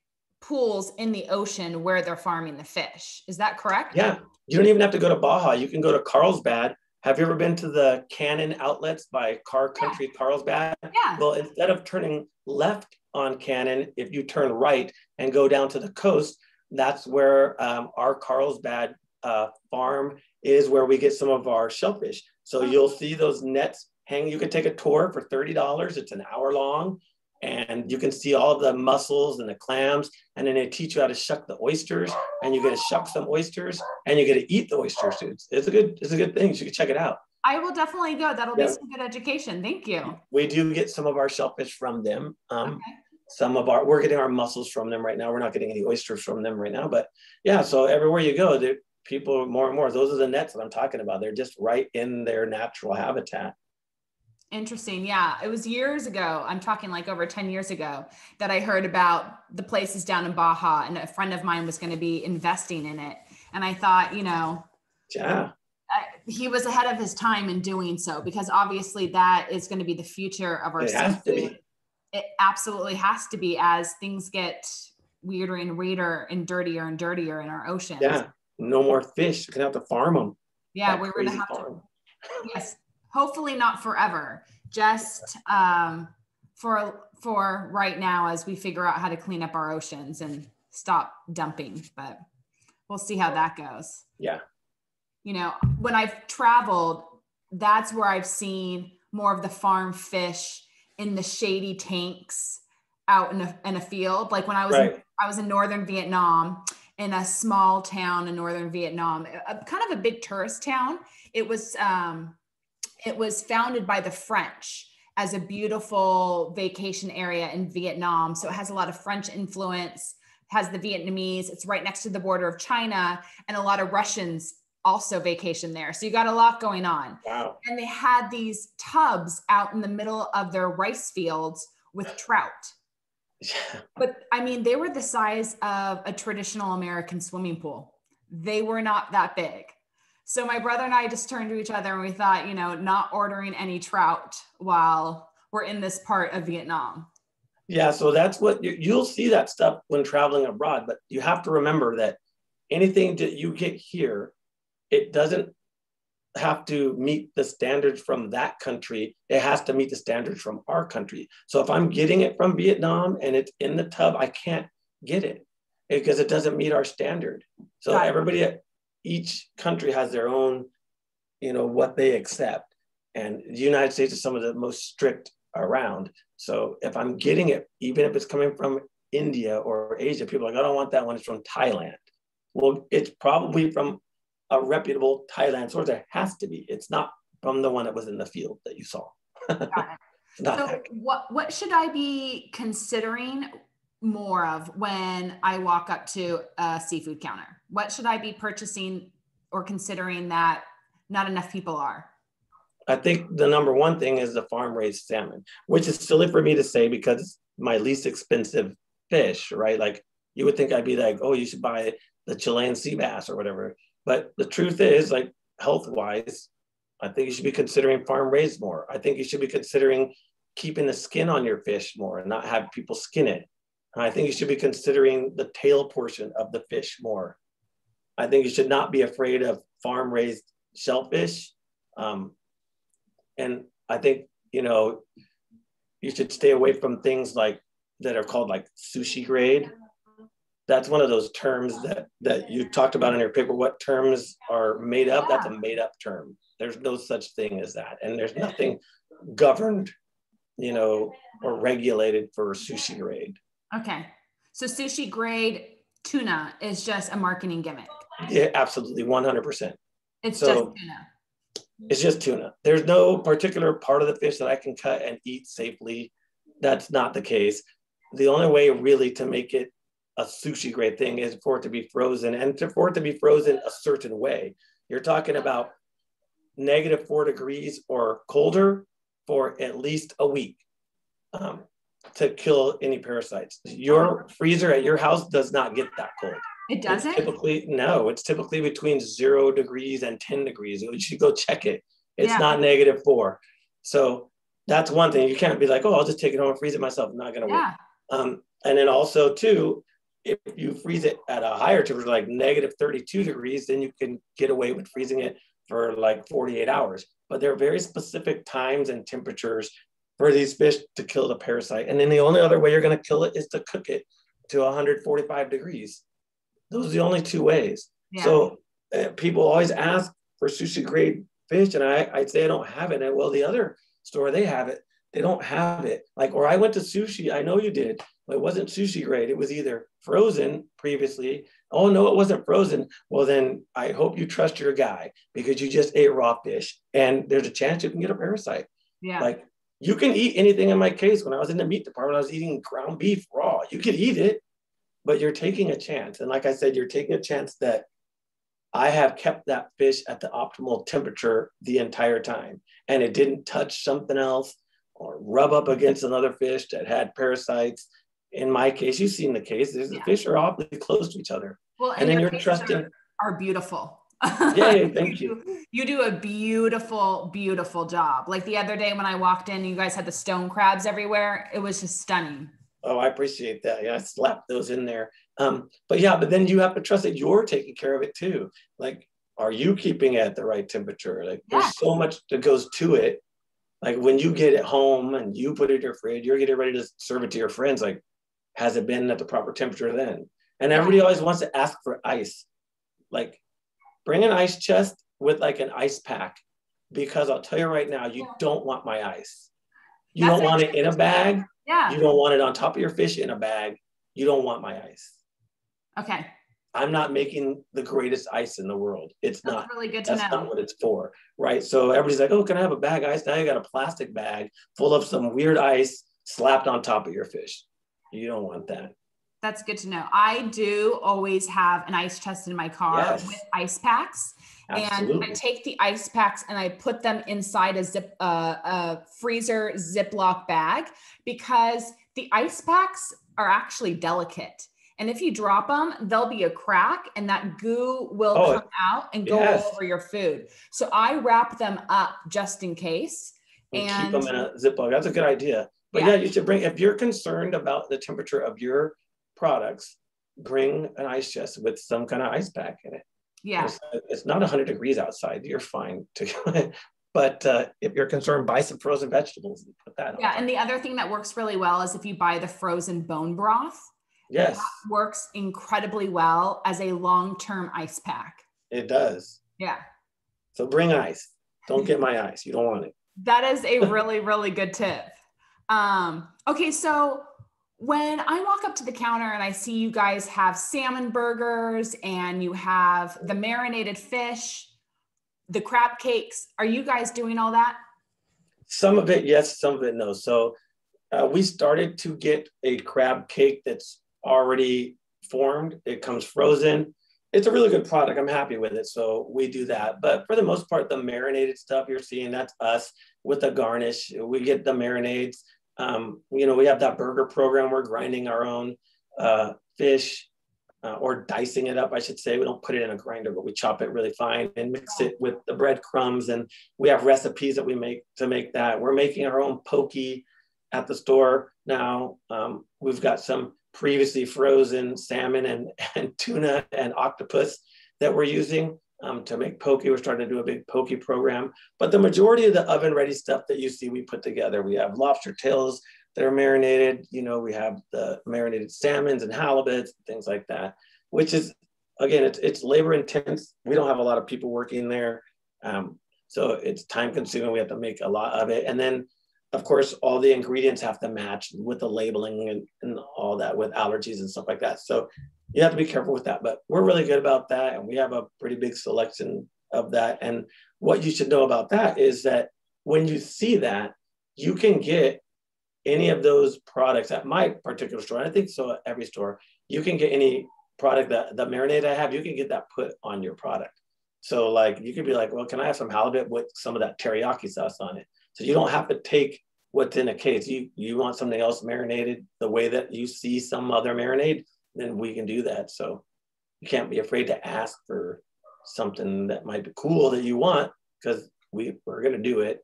pools in the ocean where they're farming the fish. Is that correct? Yeah. You don't even have to go to Baja. You can go to Carlsbad have you ever been to the Cannon outlets by Car Country yeah. Carlsbad? Yeah. Well, instead of turning left on Cannon, if you turn right and go down to the coast, that's where um, our Carlsbad uh, farm is where we get some of our shellfish. So you'll see those nets hang. You can take a tour for $30. It's an hour long and you can see all the mussels and the clams and then they teach you how to shuck the oysters and you get to shuck some oysters and you get to eat the oysters it's, it's a good it's a good thing you should check it out i will definitely go that'll yeah. be some good education thank you we do get some of our shellfish from them um, okay. some of our we're getting our mussels from them right now we're not getting any oysters from them right now but yeah so everywhere you go people more and more those are the nets that i'm talking about they're just right in their natural habitat Interesting. Yeah. It was years ago. I'm talking like over 10 years ago that I heard about the places down in Baja and a friend of mine was going to be investing in it. And I thought, you know, yeah. he was ahead of his time in doing so because obviously that is going to be the future of our it. It absolutely has to be as things get weirder and weirder and dirtier and dirtier in our oceans. Yeah. No more fish. We're to have to farm them. Yeah. We're to have farm. to. Yes hopefully not forever just um, for for right now as we figure out how to clean up our oceans and stop dumping but we'll see how that goes. Yeah. You know, when I've traveled, that's where I've seen more of the farm fish in the shady tanks out in a, in a field. Like when I was right. in, I was in northern Vietnam in a small town in northern Vietnam, a, kind of a big tourist town. It was um, it was founded by the French as a beautiful vacation area in Vietnam. So it has a lot of French influence, has the Vietnamese. It's right next to the border of China, and a lot of Russians also vacation there. So you got a lot going on. Wow. And they had these tubs out in the middle of their rice fields with trout. But I mean, they were the size of a traditional American swimming pool. They were not that big. So my brother and I just turned to each other and we thought, you know, not ordering any trout while we're in this part of Vietnam. Yeah, so that's what you, you'll see that stuff when traveling abroad, but you have to remember that anything that you get here, it doesn't have to meet the standards from that country. It has to meet the standards from our country. So if I'm getting it from Vietnam and it's in the tub, I can't get it because it doesn't meet our standard. So everybody, each country has their own, you know, what they accept. And the United States is some of the most strict around. So if I'm getting it, even if it's coming from India or Asia, people are like, I don't want that one. It's from Thailand. Well, it's probably from a reputable Thailand source. There has to be. It's not from the one that was in the field that you saw. so what what should I be considering more of when I walk up to a seafood counter? What should I be purchasing or considering that not enough people are? I think the number one thing is the farm raised salmon, which is silly for me to say because it's my least expensive fish, right? Like you would think I'd be like, oh, you should buy the Chilean sea bass or whatever. But the truth is, like health wise, I think you should be considering farm raised more. I think you should be considering keeping the skin on your fish more and not have people skin it. I think you should be considering the tail portion of the fish more. I think you should not be afraid of farm raised shellfish. Um, and I think, you know, you should stay away from things like that are called like sushi grade that's one of those terms that that you talked about in your paper what terms are made up? That's a made up term. There's no such thing as that. And there's nothing governed you know or regulated for sushi grade. Okay. So sushi grade tuna is just a marketing gimmick. Yeah absolutely. 100% it's so, just tuna. it's just tuna. There's no particular part of the fish that i can cut and eat safely. That's not the case. The only way really to make it a sushi grade thing is for it to be frozen and to, for it to be frozen a certain way. You're talking about negative four degrees or colder for at least a week um, to kill any parasites. Your freezer at your house does not get that cold. It doesn't? It's typically, no, it's typically between zero degrees and 10 degrees. You should go check it. It's yeah. not negative four. So that's one thing. You can't be like, oh, I'll just take it home and freeze it myself. I'm not going to yeah. work. Um, and then also, too, if you freeze it at a higher temperature, like negative 32 degrees, then you can get away with freezing it for like 48 hours. But there are very specific times and temperatures for these fish to kill the parasite. And then the only other way you're going to kill it is to cook it to 145 degrees. Those are the only two ways. Yeah. So uh, people always ask for sushi grade fish, and I, I'd say I don't have it. And well, the other store, they have it. They don't have it. Like, or I went to sushi, I know you did. It wasn't sushi grade. It was either frozen previously. Oh, no, it wasn't frozen. Well, then I hope you trust your guy because you just ate raw fish and there's a chance you can get a parasite. Yeah. Like you can eat anything in my case. When I was in the meat department, I was eating ground beef raw. You could eat it, but you're taking a chance. And like I said, you're taking a chance that I have kept that fish at the optimal temperature the entire time and it didn't touch something else or rub up against another fish that had parasites in my case, you've seen the case. There's yeah. the fish are awfully close to each other. Well, and, and then you're trusting are, are beautiful. yeah, thank you. you. You do a beautiful, beautiful job. Like the other day when I walked in, you guys had the stone crabs everywhere. It was just stunning. Oh, I appreciate that. Yeah, I slapped those in there. Um, but yeah, but then you have to trust that you're taking care of it too. Like, are you keeping it at the right temperature? Like, yeah. there's so much that goes to it. Like when you get it home and you put it in your fridge, you're getting ready to serve it to your friends. Like, has it been at the proper temperature then? And everybody always wants to ask for ice. like bring an ice chest with like an ice pack because I'll tell you right now, you don't want my ice. You That's don't want it in a bag. Yeah. You don't want it on top of your fish in a bag. You don't want my ice. Okay. I'm not making the greatest ice in the world. It's that's not really good to that's know. not what it's for, right? So everybody's like, "Oh, can I have a bag of ice?" Now you got a plastic bag full of some weird ice slapped on top of your fish. You don't want that. That's good to know. I do always have an ice chest in my car yes. with ice packs. Absolutely. And I take the ice packs and I put them inside a zip uh, a freezer Ziploc bag because the ice packs are actually delicate. And if you drop them, there'll be a crack and that goo will oh, come out and go yes. over your food. So I wrap them up just in case. And, and keep them in a Ziploc. That's a good idea. But yeah. yeah, you should bring, if you're concerned about the temperature of your products, bring an ice chest with some kind of ice pack in it. Yeah. It's, it's not 100 degrees outside. You're fine to. Go. But uh, if you're concerned, buy some frozen vegetables and put that. Yeah, on. Yeah, and the other thing that works really well is if you buy the frozen bone broth. Yes. works incredibly well as a long-term ice pack. It does. Yeah. So bring ice. Don't get my ice. You don't want it. That is a really, really good tip. Um, okay, so when I walk up to the counter and I see you guys have salmon burgers and you have the marinated fish, the crab cakes, are you guys doing all that? Some of it, yes, some of it, no. So uh, we started to get a crab cake that's already formed. It comes frozen. It's a really good product. I'm happy with it. So we do that. But for the most part, the marinated stuff you're seeing, that's us with the garnish. We get the marinades. Um, you know, we have that burger program. We're grinding our own uh, fish uh, or dicing it up, I should say. We don't put it in a grinder, but we chop it really fine and mix it with the breadcrumbs. And we have recipes that we make to make that. We're making our own poke at the store now. Um, we've got some previously frozen salmon and, and tuna and octopus that we're using um, to make poke. We're starting to do a big poke program. But the majority of the oven ready stuff that you see, we put together. We have lobster tails that are marinated. You know, we have the marinated salmons and halibuts, things like that, which is, again, it's, it's labor intense. We don't have a lot of people working there. Um, so it's time consuming. We have to make a lot of it. And then, of course, all the ingredients have to match with the labeling and, and all that with allergies and stuff like that. So you have to be careful with that. But we're really good about that, and we have a pretty big selection of that. And what you should know about that is that when you see that, you can get any of those products at my particular store. I think so at every store. You can get any product that the marinade I have, you can get that put on your product. So like you could be like, well, can I have some halibut with some of that teriyaki sauce on it? So you don't have to take what's in a case. You you want something else marinated the way that you see some other marinade then we can do that. So you can't be afraid to ask for something that might be cool that you want because we, we're going to do it.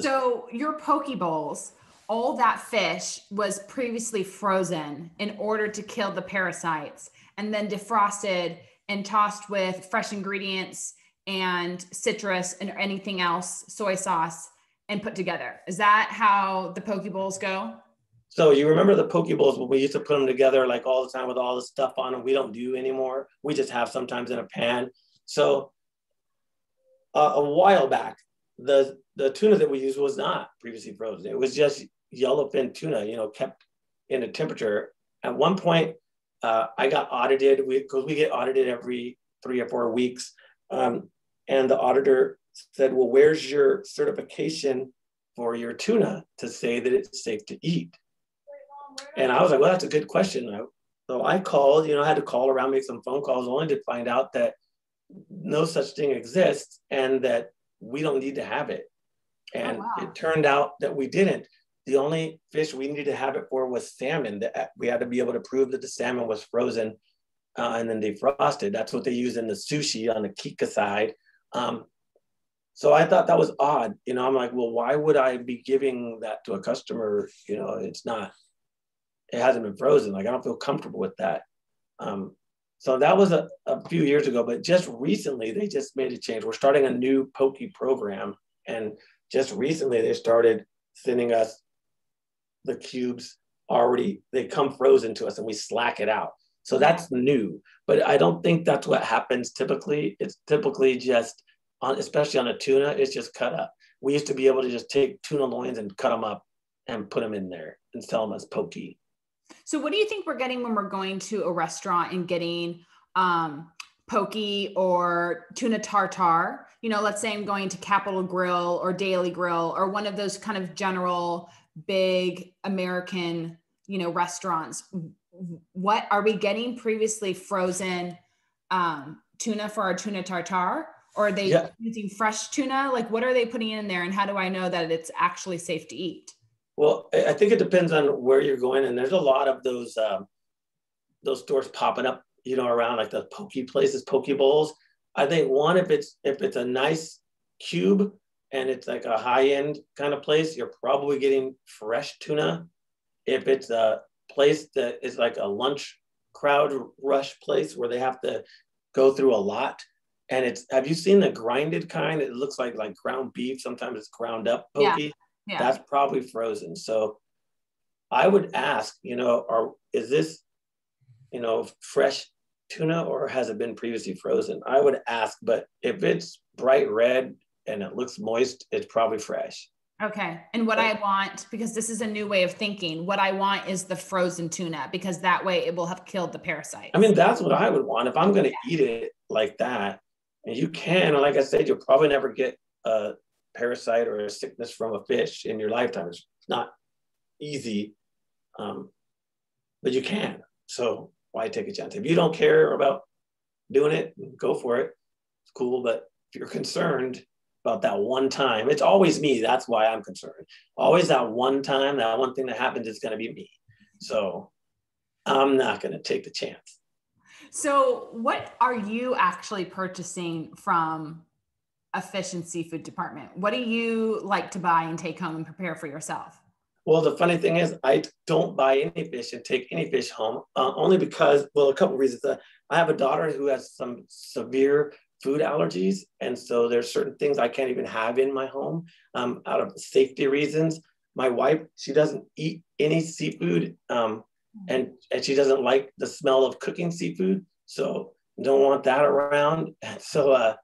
So your poke bowls, all that fish was previously frozen in order to kill the parasites and then defrosted and tossed with fresh ingredients and citrus and anything else, soy sauce, and put together. Is that how the poke bowls go? So you remember the poke bowls when we used to put them together like all the time with all the stuff on them. We don't do anymore. We just have sometimes in a pan. So uh, a while back, the the tuna that we used was not previously frozen. It was just yellowfin tuna, you know, kept in a temperature. At one point, uh, I got audited because we, we, get audited every three or four weeks, um, and the auditor said, "Well, where's your certification for your tuna to say that it's safe to eat?" And I was like, well, that's a good question. So I called, you know, I had to call around, make some phone calls, only to find out that no such thing exists and that we don't need to have it. And oh, wow. it turned out that we didn't. The only fish we needed to have it for was salmon. That we had to be able to prove that the salmon was frozen uh, and then defrosted. That's what they use in the sushi on the Kika side. Um, so I thought that was odd. You know, I'm like, well, why would I be giving that to a customer? You know, it's not it hasn't been frozen. Like I don't feel comfortable with that. Um, so that was a, a few years ago, but just recently they just made a change. We're starting a new poke program, and just recently they started sending us the cubes already. They come frozen to us, and we slack it out. So that's new, but I don't think that's what happens typically. It's typically just on, especially on a tuna, it's just cut up. We used to be able to just take tuna loins and cut them up and put them in there and sell them as poke. So, what do you think we're getting when we're going to a restaurant and getting um, poke or tuna tartar? You know, let's say I'm going to Capital Grille or Daily Grill or one of those kind of general big American, you know, restaurants. What are we getting previously frozen um, tuna for our tuna tartar? Or are they yeah. using fresh tuna? Like, what are they putting in there, and how do I know that it's actually safe to eat? Well, I think it depends on where you're going, and there's a lot of those um, those stores popping up, you know, around like the poke places, poke bowls. I think one, if it's if it's a nice cube and it's like a high end kind of place, you're probably getting fresh tuna. If it's a place that is like a lunch crowd rush place where they have to go through a lot, and it's have you seen the grinded kind? It looks like like ground beef. Sometimes it's ground up poke. Yeah yeah. that's probably frozen. So I would ask, you know, are is this, you know, fresh tuna or has it been previously frozen? I would ask, but if it's bright red and it looks moist, it's probably fresh. Okay. And what I want, because this is a new way of thinking, what I want is the frozen tuna because that way it will have killed the parasite. I mean, that's what I would want. If I'm going to yeah. eat it like that, and you can, like I said, you'll probably never get a parasite or a sickness from a fish in your lifetime. It's not easy, um, but you can. So why take a chance? If you don't care about doing it, go for it. It's cool. But if you're concerned about that one time, it's always me. That's why I'm concerned. Always that one time, that one thing that happens is going to be me. So I'm not going to take the chance. So, what are you actually purchasing from a fish and seafood department? What do you like to buy and take home and prepare for yourself? Well, the funny thing is, I don't buy any fish and take any fish home, uh, only because, well, a couple of reasons. Uh, I have a daughter who has some severe food allergies, and so there's certain things I can't even have in my home um, out of safety reasons. My wife, she doesn't eat any seafood, um, and and she doesn't like the smell of cooking seafood, so don't want that around. So uh,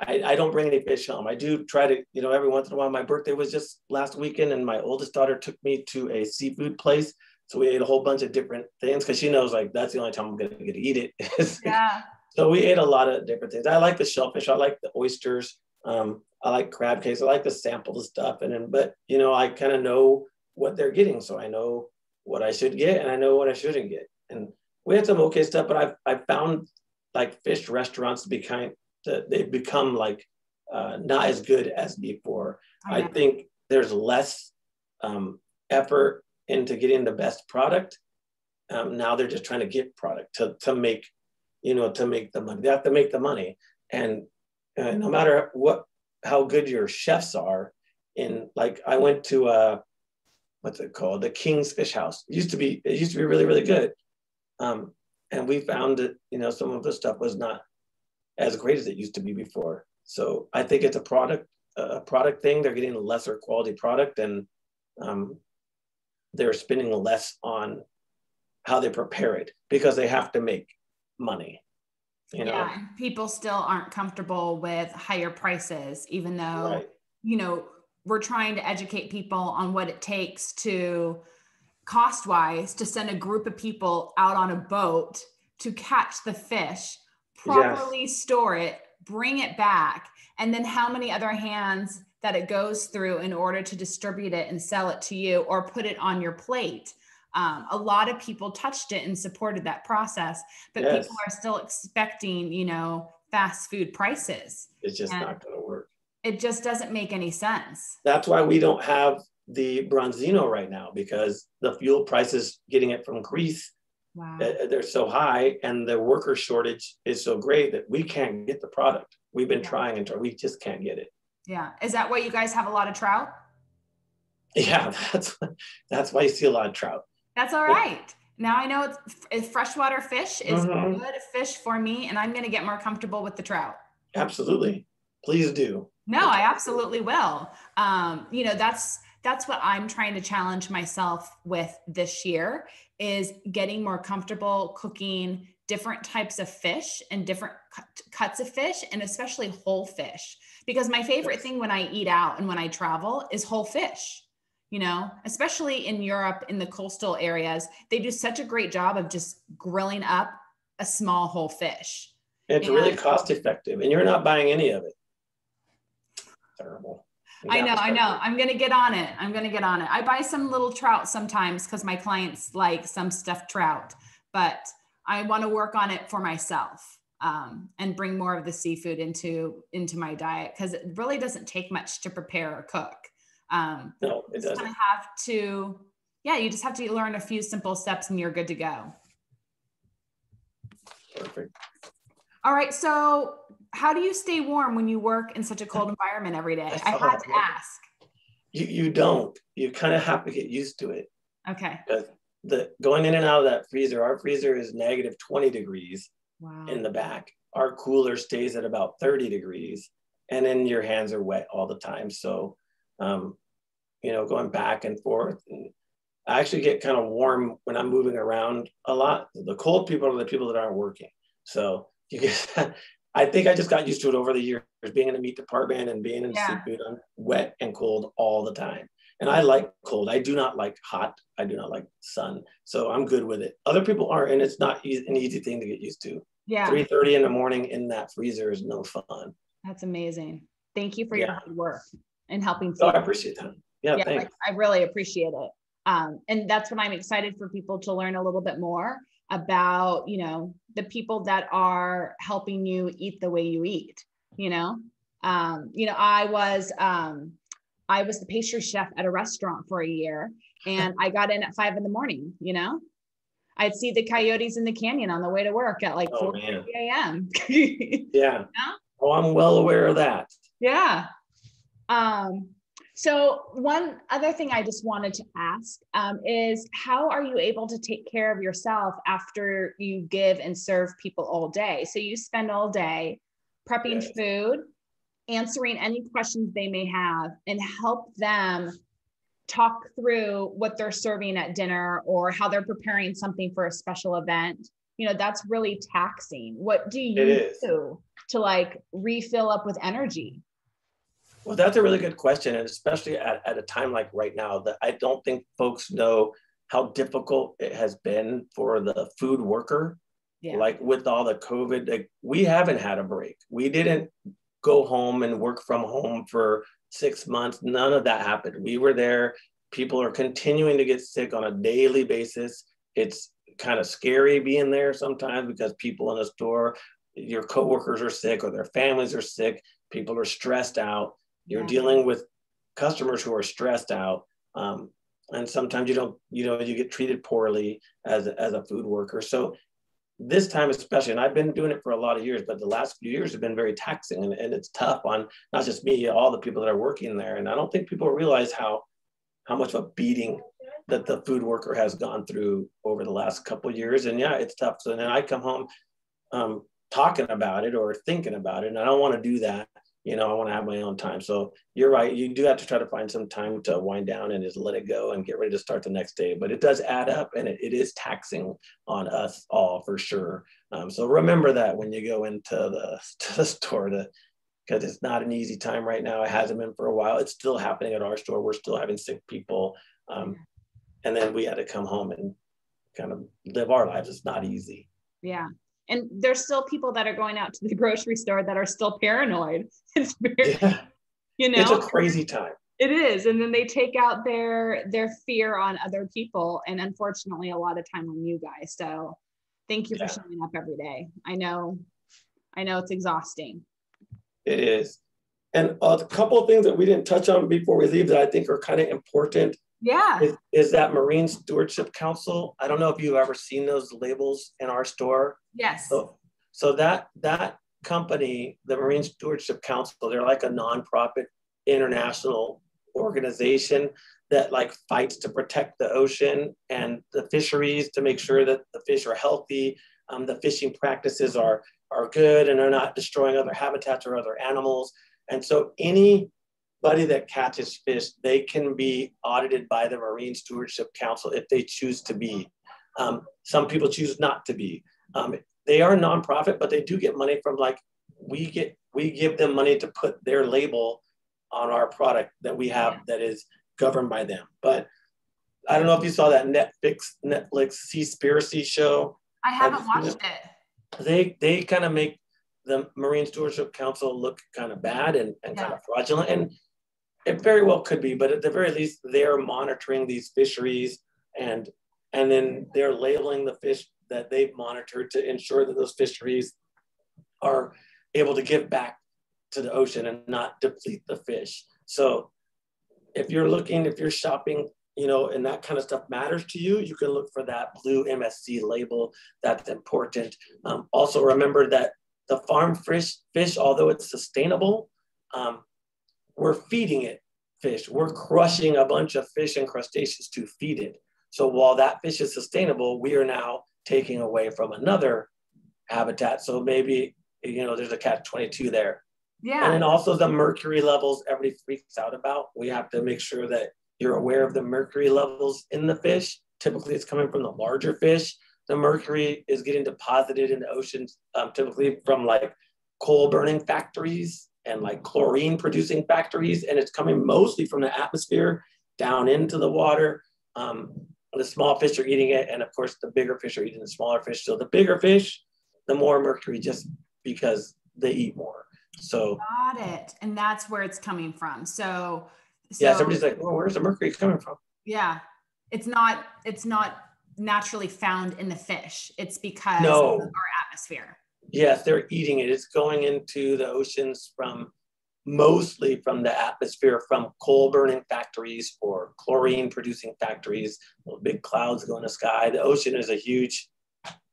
I, I don't bring any fish home. I do try to, you know, every once in a while. My birthday was just last weekend, and my oldest daughter took me to a seafood place. So we ate a whole bunch of different things because she knows like that's the only time I'm gonna get to eat it. yeah. so we ate a lot of different things. I like the shellfish. I like the oysters. Um, I like crab cakes. I like to sample the stuff, and then but you know I kind of know what they're getting, so I know what I should get and I know what I shouldn't get. And we had some okay stuff, but I've I found like fish restaurants to be kind they've become like uh, not as good as before. I think there's less um, effort into getting the best product. Um, now they're just trying to get product to, to make, you know, to make the money. They have to make the money. And uh, no matter what, how good your chefs are in like, I went to, uh, what's it called? The King's Fish House. It used to be, it used to be really, really good. Um, and we found that, you know, some of the stuff was not as great as it used to be before. So I think it's a product a product thing. They're getting a lesser quality product and um, they're spending less on how they prepare it because they have to make money. You know? Yeah, people still aren't comfortable with higher prices, even though right. you know we're trying to educate people on what it takes to cost wise to send a group of people out on a boat to catch the fish properly yes. store it, bring it back, and then how many other hands that it goes through in order to distribute it and sell it to you or put it on your plate. Um, a lot of people touched it and supported that process, but yes. people are still expecting, you know, fast food prices. It's just and not going to work. It just doesn't make any sense. That's why we don't have the Bronzino right now because the fuel prices getting it from Greece Wow. They're so high, and the worker shortage is so great that we can't get the product. We've been yeah. trying until we just can't get it. Yeah. Is that why you guys have a lot of trout? Yeah, that's that's why you see a lot of trout. That's all right. Now I know it's, freshwater fish is mm-hmm. good fish for me, and I'm going to get more comfortable with the trout. Absolutely, please do. No, I absolutely will. Um, you know, that's that's what i'm trying to challenge myself with this year is getting more comfortable cooking different types of fish and different cuts of fish and especially whole fish because my favorite thing when i eat out and when i travel is whole fish you know especially in europe in the coastal areas they do such a great job of just grilling up a small whole fish it's and, really cost effective and you're not buying any of it terrible I know, I know. I'm gonna get on it. I'm gonna get on it. I buy some little trout sometimes because my clients like some stuffed trout, but I want to work on it for myself um, and bring more of the seafood into into my diet because it really doesn't take much to prepare or cook. Um, no, it doesn't. Have to, yeah. You just have to learn a few simple steps, and you're good to go. Perfect. All right. So, how do you stay warm when you work in such a cold environment every day? I had to ask. You you don't. You kind of have to get used to it. Okay. The going in and out of that freezer, our freezer is negative 20 degrees wow. in the back. Our cooler stays at about 30 degrees, and then your hands are wet all the time. So, um, you know, going back and forth. And I actually get kind of warm when I'm moving around a lot. The cold people are the people that aren't working. So you get, I think I just got used to it over the years, being in the meat department and being in yeah. seafood. I'm wet and cold all the time. And I like cold. I do not like hot. I do not like sun. So I'm good with it. Other people aren't, and it's not easy, an easy thing to get used to. Yeah. 3:30 in the morning in that freezer is no fun. That's amazing. Thank you for yeah. your hard work and helping. Oh, I appreciate that. Yeah, yeah thanks. I really appreciate it. Um, and that's what I'm excited for people to learn a little bit more about you know the people that are helping you eat the way you eat you know? Um, you know i was um, i was the pastry chef at a restaurant for a year and i got in at five in the morning you know? I'd see the coyotes in the canyon on the way to work at like oh, 4 a.m yeah. Oh i'm well aware of that. Yeah. Um so, one other thing I just wanted to ask um, is how are you able to take care of yourself after you give and serve people all day? So, you spend all day prepping food, answering any questions they may have, and help them talk through what they're serving at dinner or how they're preparing something for a special event. You know, that's really taxing. What do you do to like refill up with energy? Well, that's a really good question. And especially at, at a time like right now, that I don't think folks know how difficult it has been for the food worker. Yeah. Like with all the COVID, like we haven't had a break. We didn't go home and work from home for six months. None of that happened. We were there. People are continuing to get sick on a daily basis. It's kind of scary being there sometimes because people in a store, your coworkers are sick or their families are sick. People are stressed out. You're yeah. dealing with customers who are stressed out. Um, and sometimes you don't, you know, you get treated poorly as, as a food worker. So this time especially, and I've been doing it for a lot of years, but the last few years have been very taxing and, and it's tough on not just me, all the people that are working there. And I don't think people realize how, how much of a beating that the food worker has gone through over the last couple years. And yeah, it's tough. So then I come home um, talking about it or thinking about it, and I don't want to do that you know, I want to have my own time. So you're right. You do have to try to find some time to wind down and just let it go and get ready to start the next day. But it does add up and it, it is taxing on us all for sure. Um, so remember that when you go into the, to the store to, because it's not an easy time right now. It hasn't been for a while. It's still happening at our store. We're still having sick people. Um, and then we had to come home and kind of live our lives. It's not easy. Yeah and there's still people that are going out to the grocery store that are still paranoid. It's very yeah. you know it's a crazy time. It is. And then they take out their their fear on other people. And unfortunately a lot of time on you guys. So thank you yeah. for showing up every day. I know i know it's exhausting. It is. And a couple of things that we didn't touch on before we leave that i think are kind of important yeah. Is, is, that Marine Stewardship Council? I don't know if you've ever seen those labels in our store. Yes. So, so that that company, the Marine Stewardship Council, they're like a nonprofit international organization that like fights to protect the ocean and the fisheries to make sure that the fish are healthy, um, the fishing practices are are good and are not destroying other habitats or other animals. And so any anybody that catches fish, they can be audited by the Marine Stewardship Council if they choose to be. Um, some people choose not to be. Um, they are nonprofit, but they do get money from like we get we give them money to put their label on our product that we have that is governed by them. But I don't know if you saw that Netflix Netflix Seaspiracy show. I haven't watched it. They they kind of make the Marine Stewardship Council look kind of bad and, and yeah. kind of fraudulent. And it very well could be, but at the very least, they're monitoring these fisheries and and then they're labeling the fish that they've monitored to ensure that those fisheries are able to give back to the ocean and not deplete the fish. So if you're looking, if you're shopping, you know, and that kind of stuff matters to you, you can look for that blue MSC label. That's important. Um, also remember that the farm fish, fish, although it's sustainable, um, we're feeding it fish. We're crushing a bunch of fish and crustaceans to feed it. So while that fish is sustainable, we are now taking away from another habitat. So maybe, you know, there's a catch 22 there. Yeah. And then also the mercury levels everybody freaks out about. We have to make sure that you're aware of the mercury levels in the fish. Typically, it's coming from the larger fish. The mercury is getting deposited in the oceans, um, typically from like coal burning factories and like chlorine producing factories. And it's coming mostly from the atmosphere down into the water. Um, the small fish are eating it. And of course, the bigger fish are eating the smaller fish. So the bigger fish, the more mercury just because they eat more. So got it. And that's where it's coming from. So, so yeah, somebody's like, well, where's the mercury coming from? Yeah. It's not, it's not naturally found in the fish. It's because no. of our atmosphere. Yes, they're eating it. It's going into the oceans from mostly from the atmosphere from coal burning factories or chlorine producing factories, big clouds go in the sky. The ocean is a huge,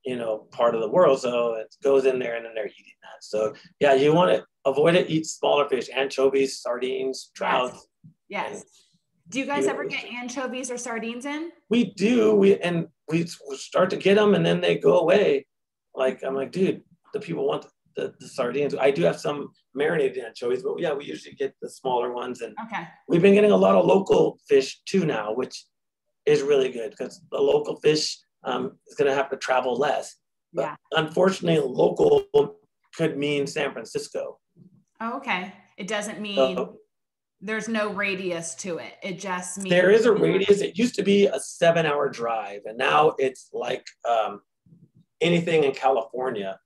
you know, part of the world. So it goes in there and then they're eating that. So yeah, you want to avoid it, eat smaller fish, anchovies, sardines, trouts. Yes. yes. Do you guys ever get anchovies or sardines in? We do. We and we start to get them and then they go away. Like I'm like, dude, the people want the, the sardines. I do have some marinated anchovies, but yeah, we usually get the smaller ones. And okay. we've been getting a lot of local fish too now, which is really good because the local fish um, is going to have to travel less. But yeah. unfortunately, local could mean San Francisco. Oh, okay. It doesn't mean so, there's no radius to it. It just means there is a radius. It used to be a seven hour drive, and now it's like um, anything in California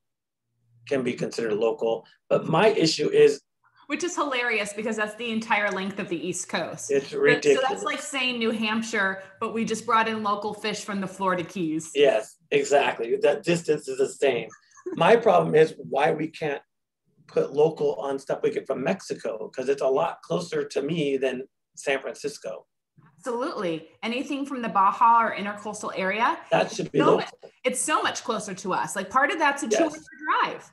can be considered local. But my issue is which is hilarious because that's the entire length of the East Coast. It's ridiculous. So that's like saying New Hampshire, but we just brought in local fish from the Florida Keys. Yes, exactly. That distance is the same. My problem is why we can't put local on stuff we get from Mexico because it's a lot closer to me than San Francisco. Absolutely. Anything from the Baja or intercoastal area. That should be so. Much, it's so much closer to us. Like part of that's a yes. two hour drive.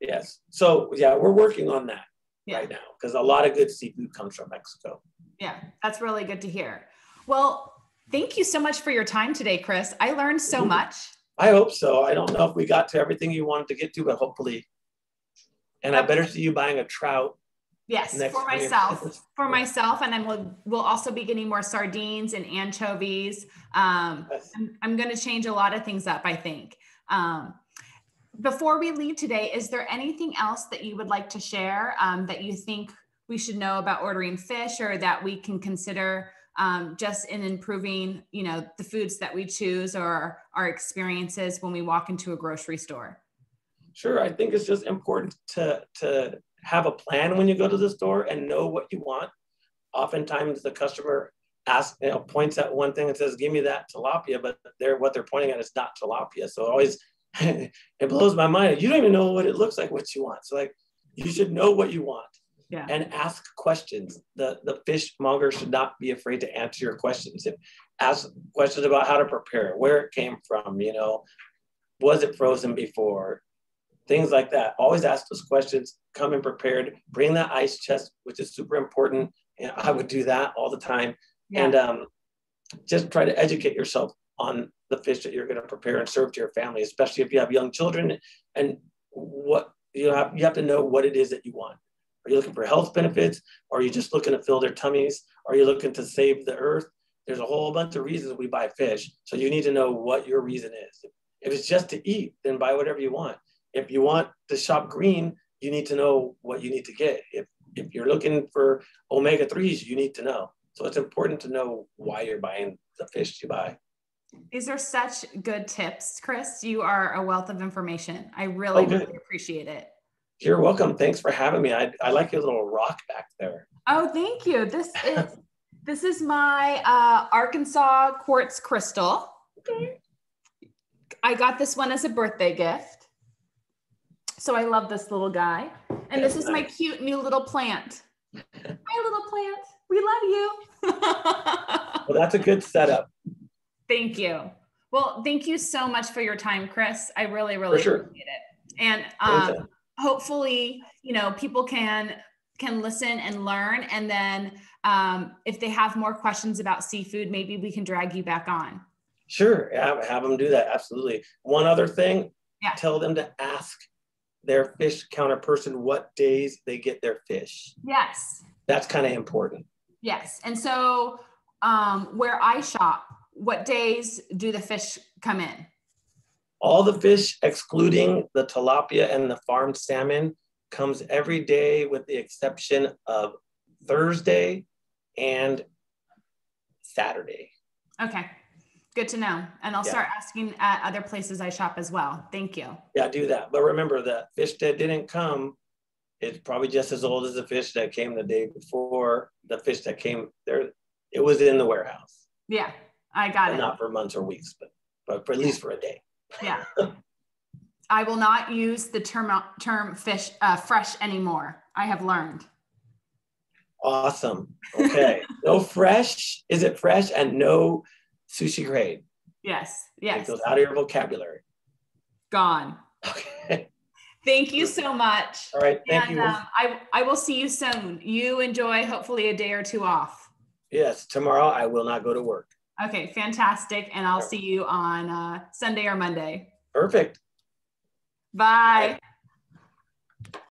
Yes. So yeah, we're working on that yeah. right now because a lot of good seafood comes from Mexico. Yeah, that's really good to hear. Well, thank you so much for your time today, Chris. I learned so mm-hmm. much. I hope so. I don't know if we got to everything you wanted to get to, but hopefully. And I better see you buying a trout Yes, for myself, for myself, and then we'll we'll also be getting more sardines and anchovies. Um, yes. I'm, I'm going to change a lot of things up. I think. Um, before we leave today, is there anything else that you would like to share um, that you think we should know about ordering fish, or that we can consider um, just in improving, you know, the foods that we choose or our experiences when we walk into a grocery store? Sure, I think it's just important to to have a plan when you go to the store and know what you want. Oftentimes the customer asks, you know, points at one thing and says, give me that tilapia, but they're what they're pointing at is not tilapia. So always it blows my mind. You don't even know what it looks like, what you want. So like you should know what you want. Yeah. And ask questions. The the fishmonger should not be afraid to answer your questions. If ask questions about how to prepare it, where it came from, you know, was it frozen before? Things like that. Always ask those questions, come in prepared, bring that ice chest, which is super important. And I would do that all the time. Yeah. And um, just try to educate yourself on the fish that you're going to prepare and serve to your family, especially if you have young children and what you have, you have to know what it is that you want. Are you looking for health benefits? Or are you just looking to fill their tummies? Are you looking to save the earth? There's a whole bunch of reasons we buy fish. So you need to know what your reason is. If it's just to eat, then buy whatever you want. If you want to shop green, you need to know what you need to get. If if you're looking for omega 3s, you need to know. So it's important to know why you're buying the fish you buy. These are such good tips, Chris. You are a wealth of information. I really, oh, really appreciate it. You're welcome. Thanks for having me. I, I like your little rock back there. Oh, thank you. This is this is my uh, Arkansas quartz crystal. Okay. I got this one as a birthday gift. So I love this little guy. And this is my cute new little plant. Hi, little plant. We love you. well, that's a good setup. Thank you. Well, thank you so much for your time, Chris. I really, really sure. appreciate it. And um, hopefully, you know, people can can listen and learn. And then um, if they have more questions about seafood, maybe we can drag you back on. Sure, have, have them do that. Absolutely. One other thing, yeah. tell them to ask their fish counter person what days they get their fish. Yes. That's kind of important. Yes. And so um, where I shop, what days do the fish come in? All the fish, excluding the tilapia and the farmed salmon, comes every day with the exception of Thursday and Saturday. Okay. Good to know. And I'll yeah. start asking at other places I shop as well. Thank you. Yeah, do that. But remember the fish that didn't come, it's probably just as old as the fish that came the day before. The fish that came there, it was in the warehouse. Yeah, I got it. Not for months or weeks, but but for at least for a day. Yeah. I will not use the term term fish uh, fresh anymore. I have learned. Awesome. Okay. no fresh. Is it fresh? And no sushi grade. Yes. Yes. It goes out of your vocabulary. Gone. Okay. Thank you so much. All right. Thank and, you. Um, I, I will see you soon. You enjoy hopefully a day or two off. Yes. Tomorrow I will not go to work. Okay. Fantastic. And I'll see you on uh, Sunday or Monday. Perfect. Bye. Bye.